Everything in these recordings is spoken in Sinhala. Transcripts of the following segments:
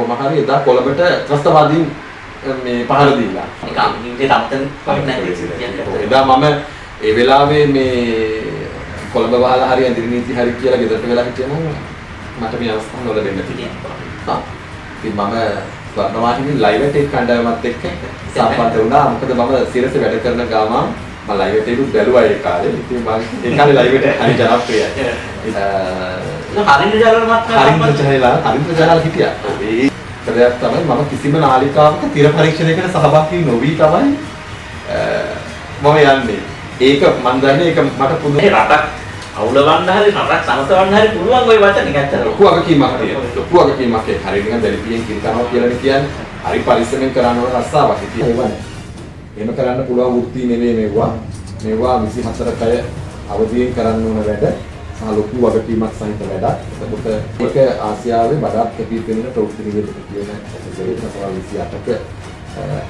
කොහොම හරි එදා කොළඹට ත්‍රස්තවාදීන් මේ පහර දීලා. ඒක අමතන කමක් නැති එදා මම ඒ වෙලාවේ මේ කොළඹ වහලා හරි ඇඳිරි නීති හරි කියලා ගෙදරට වෙලා හිටියනම් මට මේ අවස්ථාව නොලැබෙන්න තිබුණා. හා. ඉතින් මම ස්වර්ණවාහිනී ලයිව් එකේ කණ්ඩායමත් එක්ක සම්බන්ධ වුණා. මොකද මම සිරස වැඩ කරන ගාම මම ලයිව් එකේත් බැලුවා ඒ කාලේ. ඉතින් මම ඒ කාලේ ලයිව් එකට හරි ජනප්‍රියයි. හරින්ද ජාලමත් හරින්ද ජාලා හරින්ද ජාලා හිටියා. ඒ දෙයක් තමයි මම කිසිම නාලිකාවක තිර පරීක්ෂණයකට සහභාගී නොවි තමයි මම යන්නේ. ඒක මම දන්නේ ඒක මට පුදු රටක් අවුලවන්න හරි රටක් සමතවන්න හරි පුළුවන් ওই වචන ගැත්තර. ලොකු වගකීමක් තියෙනවා. ලොකු වගකීමක් ඒ හරිය නිකන් දැලිපියෙන් කිරි කරනවා කියලානේ කියන්නේ. හරි පරිස්සමෙන් කරන්න ඕන රස්සාවක් ඉතින් ඒව නෑ. එහෙම කරන්න පුළුවන් වෘත්ති නෙවෙයි මේවා. මේවා 24 කය අවදියෙන් කරන්න ඕන වැඩ සහ ලොකු වගකීමක් සහිත වැඩක්. එතකොට ඒක ආසියාවේ වඩාත් කැපී පෙනෙන ප්‍රවෘත්ති නිවේදක කියන සමහර 28ක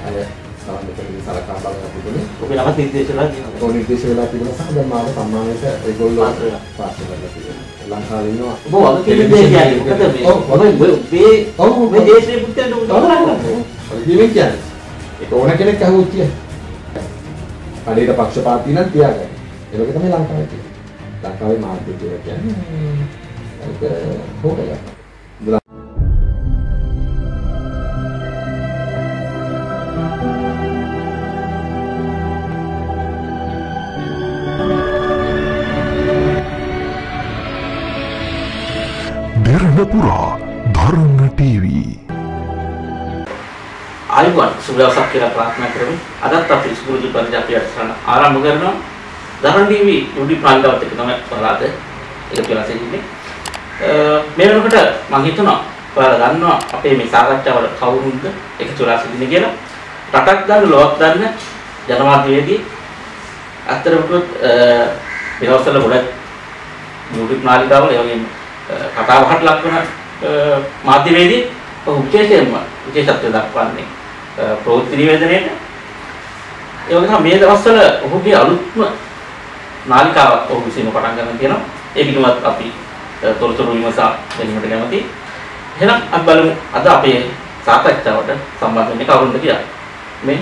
අය සමන්දකදී සලකා බලන තිබුණේ. ඔබේ නම නිර්දේශ වෙලා තියෙනවා. ඕන නිර්දේශ වෙලා තිබුණා සහ දැන් මාව සම්මානයට ඒගොල්ලෝ පාස් කරලා තියෙනවා. ලංකාවේ ඉන්නවා. ඔබ වගකීම් දෙයක් කියන්නේ මොකද මේ? ඔබ මේ ඔව් මේ දේශේ උදව් කරන්නේ. වගකීමක් කියන්නේ. ඒක ඕන කෙනෙක් අහුවොත් කියන්නේ. කඩේට පක්ෂපාතී නම් තියාගන්න. ඒක තමයි ලංකාවේ තියෙන්නේ. ලංකාවේ මාර්ගය කියලා කියන්නේ. ඒක හොරයක්. ආයුබෝවන් සුබ දවසක් කියලා ප්‍රාර්ථනා කරමු. අදත් අපි සුබුදු පරිදි අපි අත්සන ආරම්භ කරනවා. දරණ ටීවී යුඩි ප්‍රාන්තාවත් එක්ක තමයි ඔයාලට ඒක කියලා සිටින්නේ. මේ වෙනකොට මම හිතනවා ඔයාලා දන්නවා අපේ මේ සාකච්ඡාවල කවුරුන්ද එකතු වෙලා සිටින්නේ කියලා. රටක් ගන්න ලොවක් ගන්න ජනමාධ්‍යවේදී අත්‍තරම කිව්වොත් මේ දවස්වල ගොඩක් යුඩි නාලිකාවල ඒ වගේම කතාවකට ලක්වන මාධ්‍යවේදී ඔහු විශේෂයෙන්ම විශේෂත්වය දක්වන්නේ ප්‍රවෘත්ති නිවේදනයේට. ඒ වගේම මේ දවස්වල ඔහුගේ අලුත්ම නාලිකාවක් ඔහු විසින් පටන් ගන්න තියෙනවා. ඒ පිටුවත් අපි තොරතුරු විමසා ගැනීමට කැමතියි එහෙනම් අපි බලමු අද අපේ සාකච්ඡාවට සම්බන්ධ වෙන්නේ කවුරුන්ද කියලා. මේ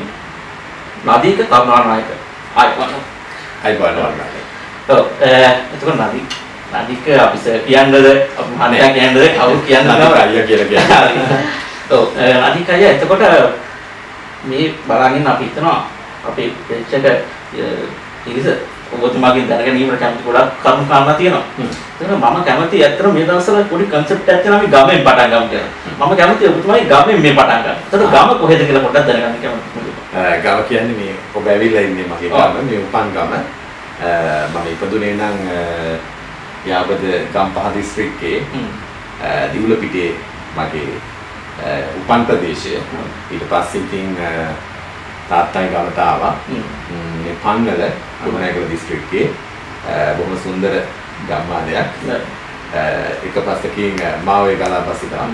නදීක කරුණානායක. ආයිබෝන් අයිබෝන් ඔව් එතකොට නදීක නදීක අපි කියන්නද? අපි මහණයා කියන්නද? කවුරු කියන්නද? අයියා කියලා කියන්නේ. ඔව් නදීක අයියා එතකොට මේ බලමින් අපි හිතනවා අපේ ප්‍රේක්ෂක ඉරිස ඔබතුමාගෙන් දැනගෙන ගැනීමට කැමති ගොඩක් කරුණු කාරණා තියෙනවා. ඒකට මම කැමති ඇත්තට මේ දවස්වල පොඩි කන්සෙප්ට් එකක් තියෙනවා අපි ගමෙන් පටන් ගමු කියලා. මම කැමති ඔබතුමායි ගමෙන් මේ පටන් ගන්න. ඒකට ගම කොහෙද කියලා පොඩ්ඩක් දැනගන්න කැමතියි. ගම කියන්නේ මේ ඔබ ඇවිල්ලා ඉන්නේ මගේ ගම මේ උපන් ගම. මම ඉපදුනේ නම් යාබද ගම්පහ දිස්ත්‍රික්කයේ දිවුල පිටියේ මගේ උපන් ප්‍රදේශය. ඊට පස්සේ ඉතින් තාත්තයි ගමට ආවා. මේ පන්නල කුරුණෑගල දිස්ත්‍රික්කයේ බොහොම සුන්දර ගම්මානයක්. එක පස්සකින් මාවේ ගලාපසිතා.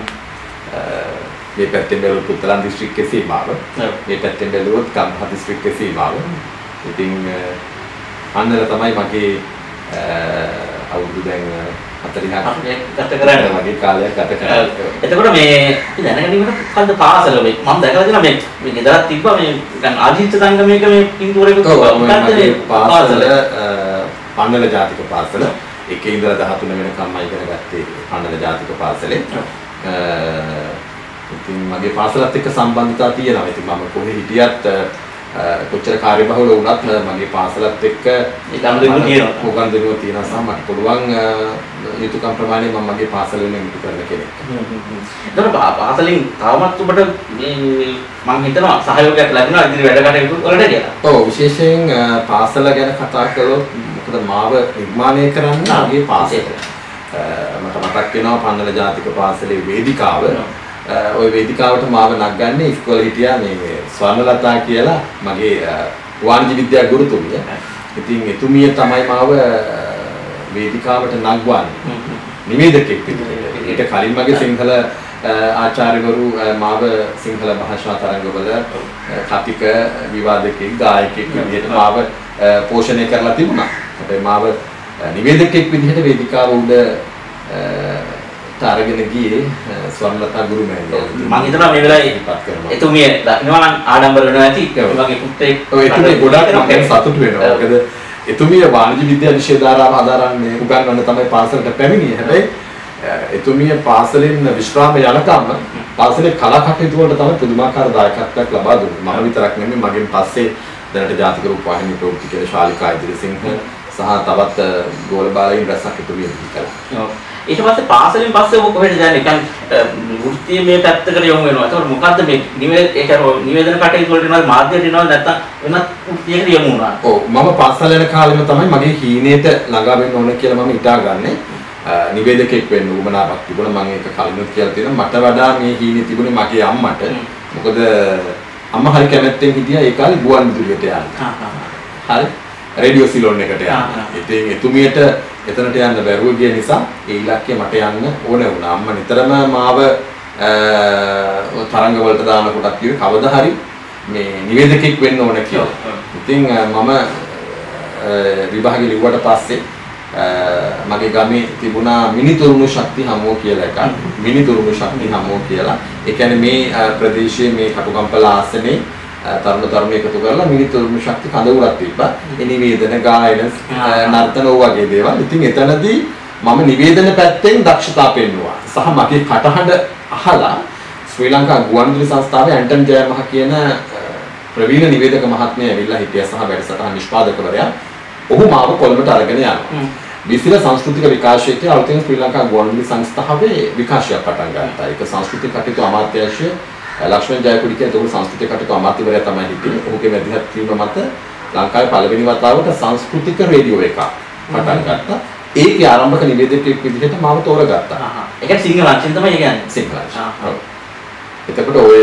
මේ පැත්තෙන් බැලුවොත් පුත්තලන් දිස්ත්‍රික්කයේ සීමාව. මේ පැත්තෙන් බැලුවොත් ගම්පහ දිස්ත්‍රික්කයේ සීමාව. ඉතින් පන්නල තමයි මගේ අවුරුදු දැන් 40ක් ගත කරන්නේ මගේ කාලයක් ගත කරා. එතකොට මේ දැනගැනීමට කල්ද පාසල මේ මම දැකලා තියෙනවා මේ මේ ගෙදරක් තිබ්බා මේ නිකන් ආජීවිත සංගමයක මේ පින්තූරයක තිබ්බා. මොකක්ද මේ පාසල පන්නල ජාතික පාසල එකේ ඉඳලා 13 වෙනකම්ම ඉගෙන ගත්තේ පන්නල ජාතික පාසලේ. ඉතින් මගේ පාසලත් එක්ක සම්බන්ධතා තියෙනවා. ඉතින් මම කොහේ හිටියත් කොච්චර කාර්යබහුල වුණත් මගේ පාසලත් එක්ක ඒ ගනුදෙනුව තියෙනවා. උගන්වනවා තියෙනවා සහ මට පුළුවන් යුතුයකම් ප්‍රමාණය මම මගේ පාසල වෙනුවෙන් ඉටු කරන කෙනෙක්. ඒතර පාසලෙන් තවමත් ඔබට මේ මම හිතනවා සහයෝගයක් ලැබුණා ඉදිරි වැඩ කටයුතු වලට කියලා. ඔව් විශේෂයෙන් පාසල ගැන කතා කළොත් මොකද මාව නිර්මාණය කරන්න මගේ පාසල. මට මතක් වෙනවා පන්නල ජාතික පාසලේ වේදිකාව. ওই වේදිකාවට මාව නගන්නේ ඉස්කෝලේ හිටියා මේ ස්වර්ණලතා කියලා මගේ වාණිජ්‍ය විද්‍යා ගුරුතුමිය. ඉතින් එතුමිය තමයි මාව වේදිකාවට නගවන්නේ. නිවේදකෙක් විදිහට. ඊට කලින් මගේ සිංහල ආචාර්යවරු මාව සිංහල භාෂා තරංගවල කතික විවාදකෙක් ගායකයෙක් විදිහට මාව පෝෂණය කරලා තිබුණා. හැබැයි මාව නිවේදකෙක් විදිහට වේදිකාව උඩ අරගෙන ගියේ ස්වර්ණලතා ගුරුමෑණියන්. මම හිතනවා මේ වෙලාවේ ඉපත් කරනවා. එතුමිය නම් ආඩම්බර වෙනවා ඇති. වගේ පුත්තෙක් ඔය එතුමිය ගොඩක් මම සතුටු වෙනවා. මොකද එතුමිය වාණිජ්‍ය විද්‍යා ධාරාව හදාරන්නේ උගන්වන්න තමයි පාසලට පැමිණියේ. හැබැයි එතුමිය පාසලෙන් විශ්‍රාම යනකම් පාසලේ කලා කටයුතු වලට තමයි පුදුමාකාර දායකත්වයක් ලබා දුන්නේ. මම විතරක් නෙමෙයි මගෙන් පස්සේ දැනට ජාතික රූපවාහිනී ප්‍රවෘත්ති කියන ශාලිකා ඉදිරිසිංහ සහ තවත් අ, ගෝල බාලයින් රැසක් එතුමිය දී කළා. ඔව්. ඊට පස්සේ පාසලෙන් පස්සේ ඔබ කොහෙද යන්නේ? නිකන් වෘත්තීය මේ පැත්තකට යොමු වෙනවා. ඒතකොට මොකද්ද මේ නිවේද ඒක නිවේදන කටයුතු වලට යනවද මාධ්‍යයට යනවද නැත්නම් වෙනත් වෘත්තියකට යොමු වුණා? ඔව් මම පාසල් යන කාලෙම තමයි මගේ හීනේට ළඟා වෙන්න ඕන කියලා මම හිතාගන්නේ. නිවේදකෙක් වෙන්න උවමනාවක් තිබුණා මම ඒක කලිනුත් කියලා තියෙනවා. මට වඩා මේ හීනේ තිබුණේ මගේ අම්මට. මොකද අම්මා හරි කැමැත්තෙන් හිටියා ඒ කාලේ ගුවන් විදුලියට යන්න. හා හා හරි. රේඩියෝ සිලොන් එකට යන්න. ඉතින් එතුමියට එතනට යන්න බැරුව ගිය නිසා ඒ ඉලක්කය මට යන්න ඕනේ වුණා. අම්මා නිතරම මාව තරංග වලට දාන කොටක් කිව්වේ කවදා හරි මේ නිවේදකෙක් වෙන්න ඕන කියලා. ඉතින් මම විභාගෙ ලිව්වට පස්සේ මගේ ගමේ තිබුණා මිනිතුරුණු ශක්ති හමුව කියලා එකක්. මිනිතුරුණු ශක්ති හමුව කියලා. ඒ කියන්නේ මේ ප්‍රදේශයේ මේ කටුකම්පල ආසනේ තරුණ තරුණිය එකතු කරලා මිනිතුරුණු ශක්ති කඳවුරක් තිබ්බා. ඒ නිවේදන, ගායන, නර්තන වගේ දේවල්. ඉතින් එතනදී මම නිවේදන පැත්තෙන් දක්ෂතා පෙන්නුවා. සහ මගේ කටහඬ අහලා ශ්‍රී ලංකා ගුවන්විදුලි සංස්ථාවේ ඇන්ටන් ජයමහ කියන ප්‍රවීණ නිවේදක මහත්මයා ඇවිල්ලා හිටියා සහ වැඩසටහන් නිෂ්පාදකවරයා. ඔහු මාව කොළඹට අරගෙන යනවා. විසිර සංස්කෘතික විකාශයේ අලුතෙන් ශ්‍රී ලංකා ගුවන්විදුලි සංස්ථාවේ විකාශයක් පටන් ගත්තා. ඒක සංස්කෘතික කටයුතු අමාත්‍යාංශය ලක්ෂ්මන් ජයකුඩි කියන තුරු සංස්කෘතික කටයුතු අමාත්‍යවරයා තමයි හිටියේ. ඔහුගේ මැදිහත් වීම මත ලංකාවේ පළවෙනි වතාවට සංස්කෘතික රේඩියෝ එකක් පටන් ගත්තා. ඒකේ ආරම්භක නිවේදකයෙක් විදිහට මාව තෝරගත්තා. ඒක සිංහල අංශෙන් තමයි කියන්නේ. ආ. ඔව්. එතකොට ඔය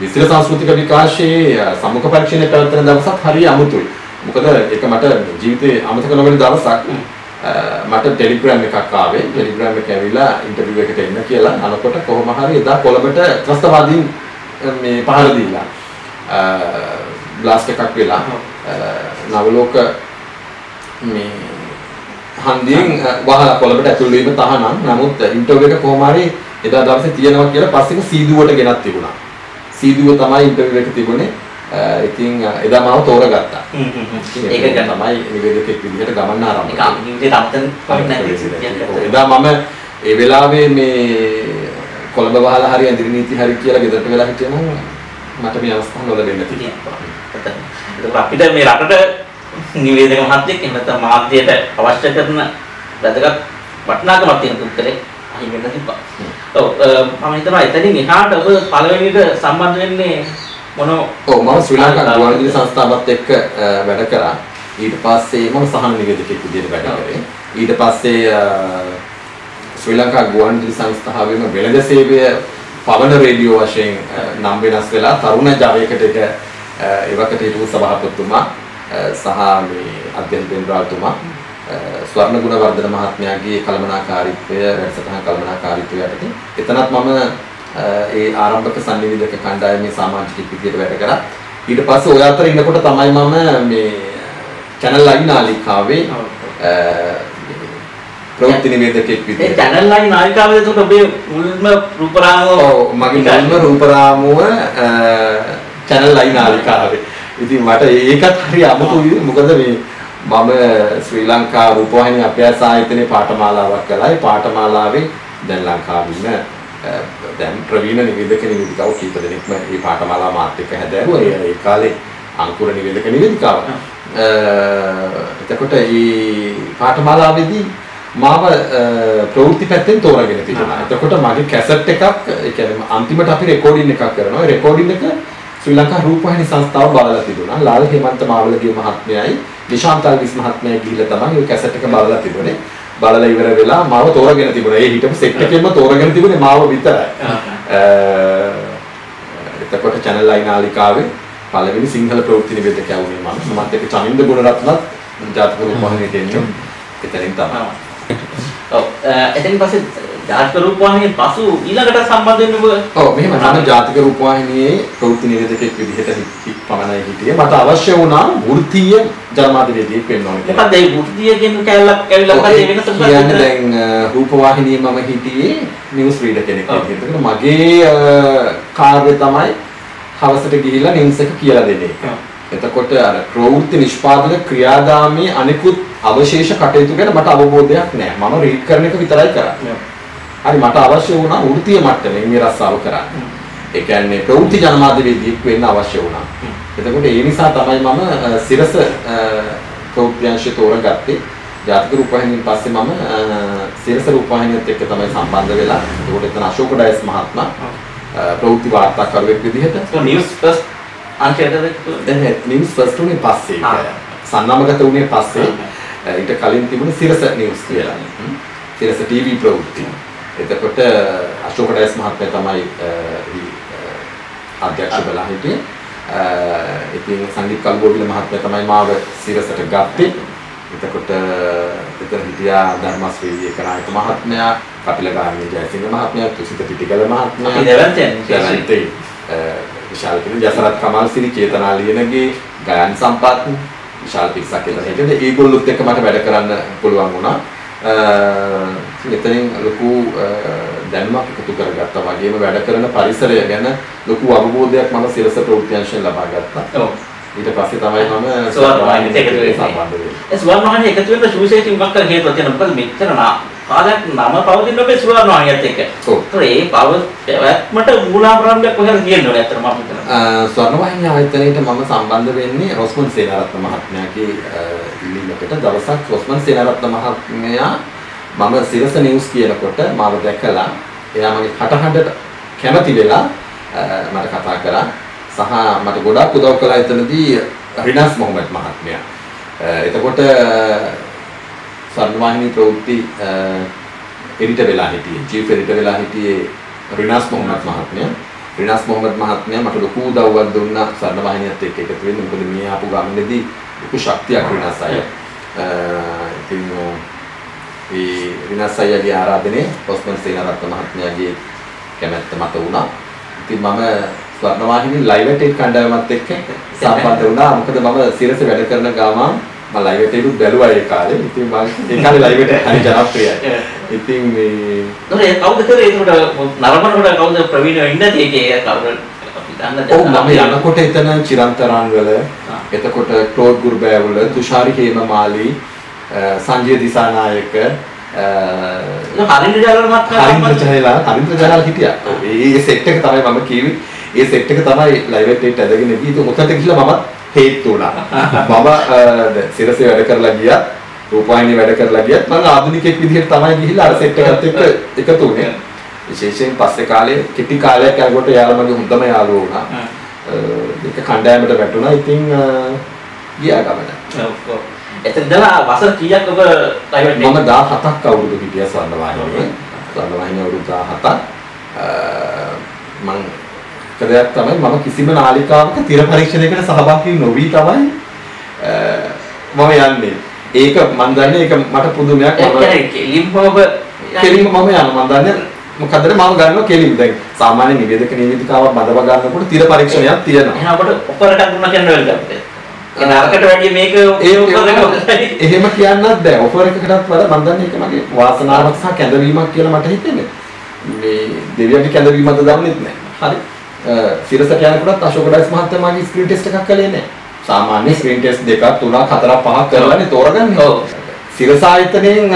විසිර සංස්කෘතික විකාශයේ අ, සම්මුඛ පරීක්ෂණය පැවැත්වෙන දවසක් හරිය අමුතුයි. මොකද ඒක මට ජීවිතේ අමතක නොවෙන දවසක්. මට ටෙලිග්‍රෑම් එකක් ආවේ. ටෙලිග්‍රෑම් එක ඇවිල්ලා ඉන්ටර්විව් එකට එන්න කියලා. අනකොට කොහොම හරි එදා කොළඹට ත්‍රස්තවාදීන් මේ පහර දීලා බ්ලාස්ට් එකක් වෙලා නවලෝක මේ හන්දියෙන් වහලා කොළඹට ඇතුල් වීම තහනම්. නමුත් ඉන්ටර්විව් එක කොහොම හරි එදා දවසේ තියෙනවා කියලා පස්සේ ඒක සීදුවට ගෙනත් තිබුණා. සීදුව තමයි ඉන්ටර්විව් එක තිබුණේ. ඉතින් එදා මාව තෝරගත්තා. ඒක. තමයි නිවේදකෙක් විදිහට ගමන් ආරම්භ කියන්නේ. එදා මම ඒ වෙලාවේ මේ කොළඹ වහලා හරි ඇඳිරි නීති හරි කියලා ගෙදරට වෙලා හිටියනම් මට මේ අවස්ථාව නොලැබෙන්න තිබුණා. ඒක අපිට මේ රටට නිවේදක මහත්යෙක් එහෙම නැත්නම් මාධ්‍යයට අවශ්‍ය කරන වැදගත් වටිනාකමක් තියෙන පුද්ගලෙක් අහිමි වෙන්න තිබ්බා. ඔව් මම හිතනවා එතනින් එහාට ඔබ පළවෙනිට සම්බන්ධ වෙන්නේ මොන ඔව් මම ශ්‍රී ලංකා ගුවන්විදුලි සංස්ථාවත් එක්ක වැඩ කරා. ඊට පස්සේ මම සහන නිවේදකයෙක් විදිහට වැඩ කරේ. ඊට පස්සේ ශ්‍රී ලංකා ගුවන්විදුලි සංස්ථාවේම වෙළඳ සේවය පවන රේඩියෝ වශයෙන් නම් වෙනස් වෙලා තරුණ ජවයකට එක එවකට හිටපු සභාපතිතුමා සහ මේ අධ්‍යක්ෂ බෙන්රාල්තුමා අ, ස්වර්ණ ගුණවර්ධන මහත්මයාගේ කළමනාකාරීත්වය වැඩසටහන් කළමනාකාරීත්වය යටතේ එතනත් මම ඒ ආරම්භක සංනිවේදක කණ්ඩායමේ සමාජිකයෙක් විදිහට වැඩ කරා. ඊට පස්සේ ඔය අතර ඉන්නකොට තමයි මම මේ channel I ප්‍රවෘත්ති නිවේදකයෙක් ඒ විදිහට channel line නායිකාවද එතකොට ඔබේ මුල්ම රූපරාමව ඔව් මගේ මුල්ම රූපරාමුව channel I නාලිකාවේ. ඉතින් මට ඒකත් හරි අමුතුයි මොකද මේ මම ශ්‍රී ලංකා රූපවාහිනී අභ්‍යාස ආයතනයේ පාඨමාලාවක් කළා. ඒ පාඨමාලාවේ දැන් ලංකාවේ දැන් ප්‍රවීණ නිවේදක නිවේදිකාව කීප දෙනෙක්ම මේ පාඨමාලාව මාත් එක්ක හැදෑරුවා. ඒ ඒ කාලේ අංකුර නිවේදක නිවේදිකාව. එතකොට මේ පාඨමාලාවේදී මාව ප්‍රවෘත්ති පැත්තෙන් තෝරාගෙන තිබුණා. එතකොට මගේ කැසට් එකක් ඒ කියන්නේ අන්තිමට අපි රෙකෝඩින් එකක් කරනවා. ඒ රෙකෝඩින් එක ශ්‍රී ලංකා රූපවාහිනී සංස්ථාව බලලා තිබුණා. ලාල් හේමන්ත මාවලගේ මහත්මයයි නිශාන්ත අල්විස් මහත්මයා ගිහිල්ලා තමයි ওই කැසට් එක බලලා තිබුණේ. බලලා ඉවර වෙලා මාව තෝරාගෙන තිබුණා. ඒ හිටපු සෙට් එකෙන්ම තෝරාගෙන තිබුණේ මාව විතරයි. එතකොට channel I නාලිකාවේ පළවෙනි සිංහල ප්‍රවෘත්ති නිවේදකයා වුණේ මම. මමත් එක්ක චමින්ද ගුණරත්නත් ජාතික රූපවාහිනියට එන්නේ එතනින් තමයි. ඔව් අ, එතනින් පස්සේ ජාතික රූපවාහිනියෙන් පසු ඊළඟට සම්බන්ධ වෙන්න ඔබ ඔව් මෙහෙම මම ජාතික රූපවාහිනියේ ප්‍රවෘත්ති නිවේදකයෙක් විදිහට පමණයි හිටියේ. මට අවශ්‍ය වුණා වෘත්තීය ජනමාධ්‍යවේදියෙක් වෙන්න ඕනේ. මොකද ඒ වෘත්තිය කියන කැලලක් ඇවිල්ලා මොකද වෙනස? කියන්නේ දැන් රූපවාහිනියේ මම හිටියේ නිවුස් රීඩර් කෙනෙක්. විදිහට. මගේ කාර්යය තමයි හවසට ගිහිල්ලා නිවුස් එක කියලා දෙන එක. ඔව්. එතකොට අර ප්‍රවෘත්ති නිෂ්පාදන ක්‍රියාදාමයේ අනිකුත් අවශේෂ කටයුතු ගැන මට අවබෝධයක් නැහැ. මම රීඩ් කරන එක විතරයි කරන්නේ. හරි මට අවශ්‍ය වුණා වෘත්තීය මට්ටමේ මේ රස්සාව කරන්න. ඒ කියන්නේ ප්‍රවෘත්ති ජනමාධ්‍යවේදියෙක් වෙන්න අවශ්‍ය වුණා. එතකොට ඒ නිසා තමයි මම සිරස ප්‍රවෘත්තිංශය තෝරගත්තේ. ජාතික රූපවාහිනියෙන් පස්සේ මම සිරස රූපවාහිනියත් එක්ක තමයි සම්බන්ධ වෙලා. ඒකට එතන අශෝක ඩයස් මහත්මයා ප්‍රවෘත්ති වාර්තාකරුවෙක් විදිහට So news දැන් නිවුස් ෆස්ට් උනේ පස්සේ සන්නමගත උනේ පස්සේ ඊට කලින් තිබුණේ සිරස නිවුස් කියලා. සිරස ටීවී ප්‍රවෘත්ති. එතකොට අශෝක ඩයස් මහත්මයා තමයි අධ්‍යක්ෂ වෙලා හිටියේ. ඉතින් සංගීත කල්බෝවිල මහත්මයා තමයි මාව සිරසට ගත්තේ. එතකොට එතන හිටියා ධර්මශ්‍රී ඒකනායක මහත්මයා, කපිලගාමී ජයසිංහ මහත්මයා, තුසිත පිටිකල මහත්මයා. අපි දෙවන්තයන් විශාල පිරිස ජසරත් කමල්සිරි චේතනා ලියනගේ ගයන් සම්පත් විශාල පිරිසක් එතන හිටියද ඒගොල්ලොත් එක්ක මට වැඩ කරන්න පුළුවන් වුණා. එතනින් ලොකු දැනුමක් එකතු කරගත්තා වගේම වැඩ කරන පරිසරය ගැන ලොකු අවබෝධයක් මම සිරස ප්‍රවෘත්තිංශයෙන් ලබා ගත්තා. ඔව්. ඊට පස්සේ තමයි මම ස්වර්ණ වාහිනියට එකතු වෙන්නේ. ස්වර්ණ වාහිනිය එකතු වෙන්න සුවිශේෂී මොකක් කර හේතුවක් තියෙනවා. මොකද මෙච්චර නා කාලයක් නම පවතින ඔබේ ස්වර්ණ වාහිනියත් එක්ක. ඔව්. ඒ පව පැවැත්මට මූලාපරම්භයක් කොහෙද කියන්න ඕනේ අතට මම හිතනවා. ස්වර්ණවාහිනී ආයතනයට මම සම්බන්ධ වෙන්නේ රොස්මන් සේනාරත්න මහත්මයාගේ ඉල්ලීමකට දවසක් රොස්මන් සේනාරත්න මහත්මයා මම සිරස නිවුස් කියනකොට මාව දැකලා එයා මගේ කටහඬට කැමති වෙලා මට කතා කරා සහ මට ගොඩාක් උදව් කළා එතනදී රිනාස් මොහමඩ් මහත්මයා. එතකොට ස්වර්ණවාහිනී ප්‍රවෘත්ති එඩිටර් වෙලා හිටියේ චීෆ් එඩිටර් වෙලා හිටියේ රිනාස් මොහමඩ් මහත්මයා. රිනාස් මොහමඩ් මහත්මයා මට ලොකු උදව්වක් දුන්නා ස්වර්ණවාහිනියත් එක්ක එකතු වෙන්න. මොකද මේ ආපු ගමනේදී ලොකු ශක්තියක් රිනාස් අය. අ, ඉතින් අ, ඒ රිනාස් අයගේ ආරාධනය ඔස්මන් සේනාරත්න මහත්මයාගේ කැමැත්ත මත වුණා. ඉතින් මම ස්වර්ණවාහිනී ලයිව් ටෙක් කණ්ඩායමත් එක්ක සම්බන්ධ වුණා. මොකද මම සිරස වැඩ කරන ගමන් මම ලයිව් ටෙකුත් බැලුවා ඒ කාලේ. ඉතින් මම ඒ කාලේ ලයිව් ටෙක් හරි ජනප්‍රියයි. ඉතින් මේ ඒ කවුද කරේ ඒකට නරඹනකොට කවුද ප්‍රවීණව ඉන්නද ඒකේ කවුද ඔව් මම යනකොට එතන චිරන්තරන් වල. එතකොට ක්ලෝඩ් ගුර්බෑවල තුෂාරි හේමමාලි සංජය දිසානායක ජාලන මහත්මයා හරින්ද්‍ර ජයලා හරින්ද්‍ර ජයලා හිටියා. ඒ සෙට් එක තමයි මම කිව්වේ. ඒ සෙට් එක තමයි ලයිව් එකේට ඇදගෙන. ඉතින් උතට ගිහලා මම හේත් වුණා. මම සිරසේ වැඩ කරලා ගියා. රූපවාහිනියේ වැඩ කරලා ගියත් මම ආධුනිකෙක් විදිහට තමයි ගිහිල්ලා අර සෙට් එකත් එක්ක එකතු වුණේ. විශේෂයෙන් පස්සේ කාලේ කෙටි කාලයක් යනකොට යාළුවා මගේ හොඳම යාළුවා වුණා. ඒක කණ්ඩායමට වැටුණා. ඉතින් ගියා ගමන. එතන ඉඳලා වසර කීයක් ඔබ ලයිව් මම 17ක් අවුරුදු හිටියා ස්වර්ණවාහිනියේ. ස්වර්ණවාහිනිය අවුරුදු 17ක්. මම කදයක් තමයි මම කිසිම නාලිකාවක තිර පරීක්ෂණයකට සහභාගී නොවි තමයි මම යන්නේ. ඒක මම දන්නේ ඒක මට පුදුමයක් මම කෙලින්ම ඔබ කෙලින්ම මම යනවා මම දන්නේ මොකදද මම ගන්නවා කෙලින්ම දැන් සාමාන්‍ය නිවේදක නිවේදිකාවක් බදව ගන්නකොට තිර පරීක්ෂණයක් තියෙනවා. එහෙනම් ඔබට ඔපරට දුන්නා කියන අපිට ඒ නරකට වැඩිය මේක එහෙම කියන්නත් බෑ. ඔෆර් එකකටත් වඩා මම දන්නේ ඒක මගේ වාසනාවක් සහ කැඳවීමක් කියලා මට හිතෙන්නේ. මේ දෙවියන්ගේ කැඳවීමක්ද දන්නෙත් නෑ. හරි. සිරසට යනකොටත් අශෝක ඩයිස් මහත්තයා මගේ ස්ක්‍රීන් ටෙස්ට් එකක් කළේ නෑ. සාමාන්‍ය ස්ක්‍රීන් ටෙස්ට් දෙකක් තුනක් හතරක් පහක් කරලානේ තෝරගන්නේ. ඔව්. සිරස ආයතනයෙන්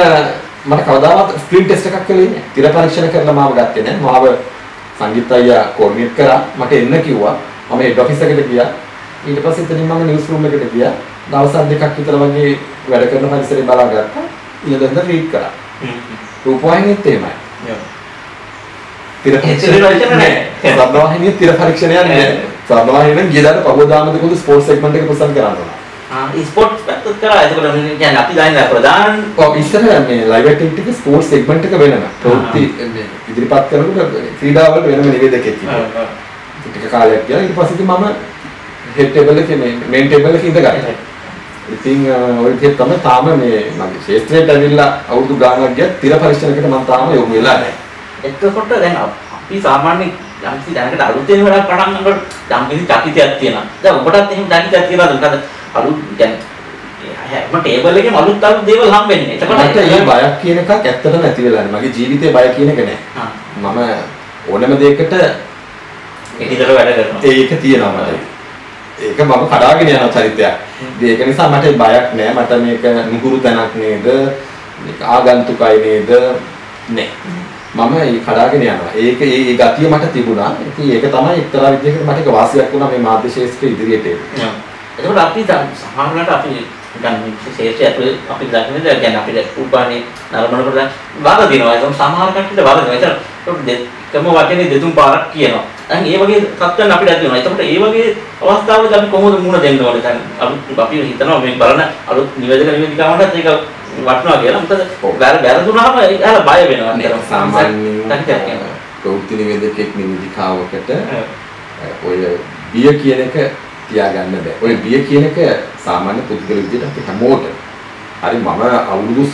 මට කවදාවත් ස්ක්‍රීන් ටෙස්ට් එකක් කළේ නෑ. තිර පරීක්ෂණ කරලා මාව ගත්තේ නෑ. මාව සංගීත අයියා කෝඩිනේට් කරා. මට එන්න කිව්වා. මම හෙඩ් ඔෆිස් එකට ගියා. ඊට පස්සේ එතනින් මම නිවුස් රූම් එකට ගියා. දවස් දෙකක් විතර වගේ වැඩ කරන පරිසරය බලාගත්තා. ඊළඟට රීඩ් කරා. රූපවාහිනියත් එහෙමයි. තිර ඒ තිර පරීක්ෂණ නෑ. ස්වර්ණවාහිනිය තිර පරීක්ෂණයක් නෑ. ස්වර්ණවාහිනියෙන් ගියදාට පහුවදාම දෙකද ස්පෝර්ට්ස් සෙග්මන්ට් එක පුසන් කරන්න ඕන. ආ ස්පෝර්ට්ස් පැත්තත් කරා ඒකට කියන්නේ අපි දන්නේ ප්‍රධාන ඔව් ඉස්සර මේ ලයිව් ඇක්ටිවිටි එක ස්පෝර්ට්ස් සෙග්මන්ට් එක වෙනම. ප්‍රවෘත්ති මේ ඉදිරිපත් කරනකොට ක්‍රීඩා වලට වෙනම නිවේදකයෙක් ඉන්නවා. ටික කාලයක් ගියා ඊට පස්සේ ඉතින් මම හෙඩ් ටේබල් එකේ මේන් ටේබල් එකේ ඉඳගත්තා. ඉතින් ඔය විදිහට තමයි තාම මේ මගේ ශේෂ්ත්‍රයට ඇවිල්ලා අවුරුදු ගාණක් ගියත් තිර පරීක්ෂණයකට මම තාම යොමු වෙලා නැහැ. එතකොට දැන් අපි සාමාන්‍ය යම්කිසි දැනකට අලුතෙන් වැඩක් පටන් ගන්නකොට යම්කිසි චකිතයක් තියෙනවා. දැන් ඔබටත් එහෙම චකිතයක් තියෙනවද? මොකද අලුත් දැන් හැම ටේබල් එකේම අලුත් අලුත් දේවල් හම්බෙන්නේ. එතකොට මට මේ බයක් කියන එකක් ඇත්තටම නැති වෙලා නැහැ. මගේ ජීවිතේ බය කියන එක නැහැ. මම ඕනම දෙයකට ඉදිරියට වැඩ කරනවා. ඒක තියෙනවා මට. ඒක මම කඩාගෙන යන චරිතයක්. ඒක නිසා මට බයක් නෑ. මට මේක නුහුරු තැනක් නේද? මේක ආගන්තුකයි නේද? නෑ. මම ඒ කඩාගෙන යනවා. ඒක ඒ ගතිය මට තිබුණා. ඉතින් ඒක තමයි එක්තරා විදිහකට මට ඒක වාසියක් වුණා මේ මාධ්‍ය ශාස්ත්‍රයේ ඉදිරියට එන්න. එතකොට අපි දැන් සමහරවිට අපි නිකන් ශේෂ්ත්‍රය ඇතුලේ අපි දකින්නේ දැන් අපිට උපානේ නරඹනකොට වග දෙනවා. ඒක සමහර කට්ටියට වග දෙනවා. ඒක එකම වචනේ දෙතුන් පාරක් කියනවා. දැන් ඒ වගේ තත්ත්වයන් අපිට ඇති වෙනවා. එතකොට ඒ වගේ අවස්ථාවලදී අපි කොහොමද මුහුණ දෙන්න ඕනේ? දැන් අපි අපි හිතනවා මේ බලන අලුත් නිවේදක නිවේදිකාවන්ටත් ඒක වටනවා කියලා. මොකද වැර වැරදුනහම එයාලා බය වෙනවා. අතන සාමාන්‍යයෙන් ප්‍රවෘත්ති නිවේදකෙක් නිවේදිකාවකට ඔය බිය කියන එක තියාගන්න බෑ. ඔය බිය කියන එක සාමාන්‍ය පුද්ගල විදිහට අපි හැමෝට හරි මම අවුරුදු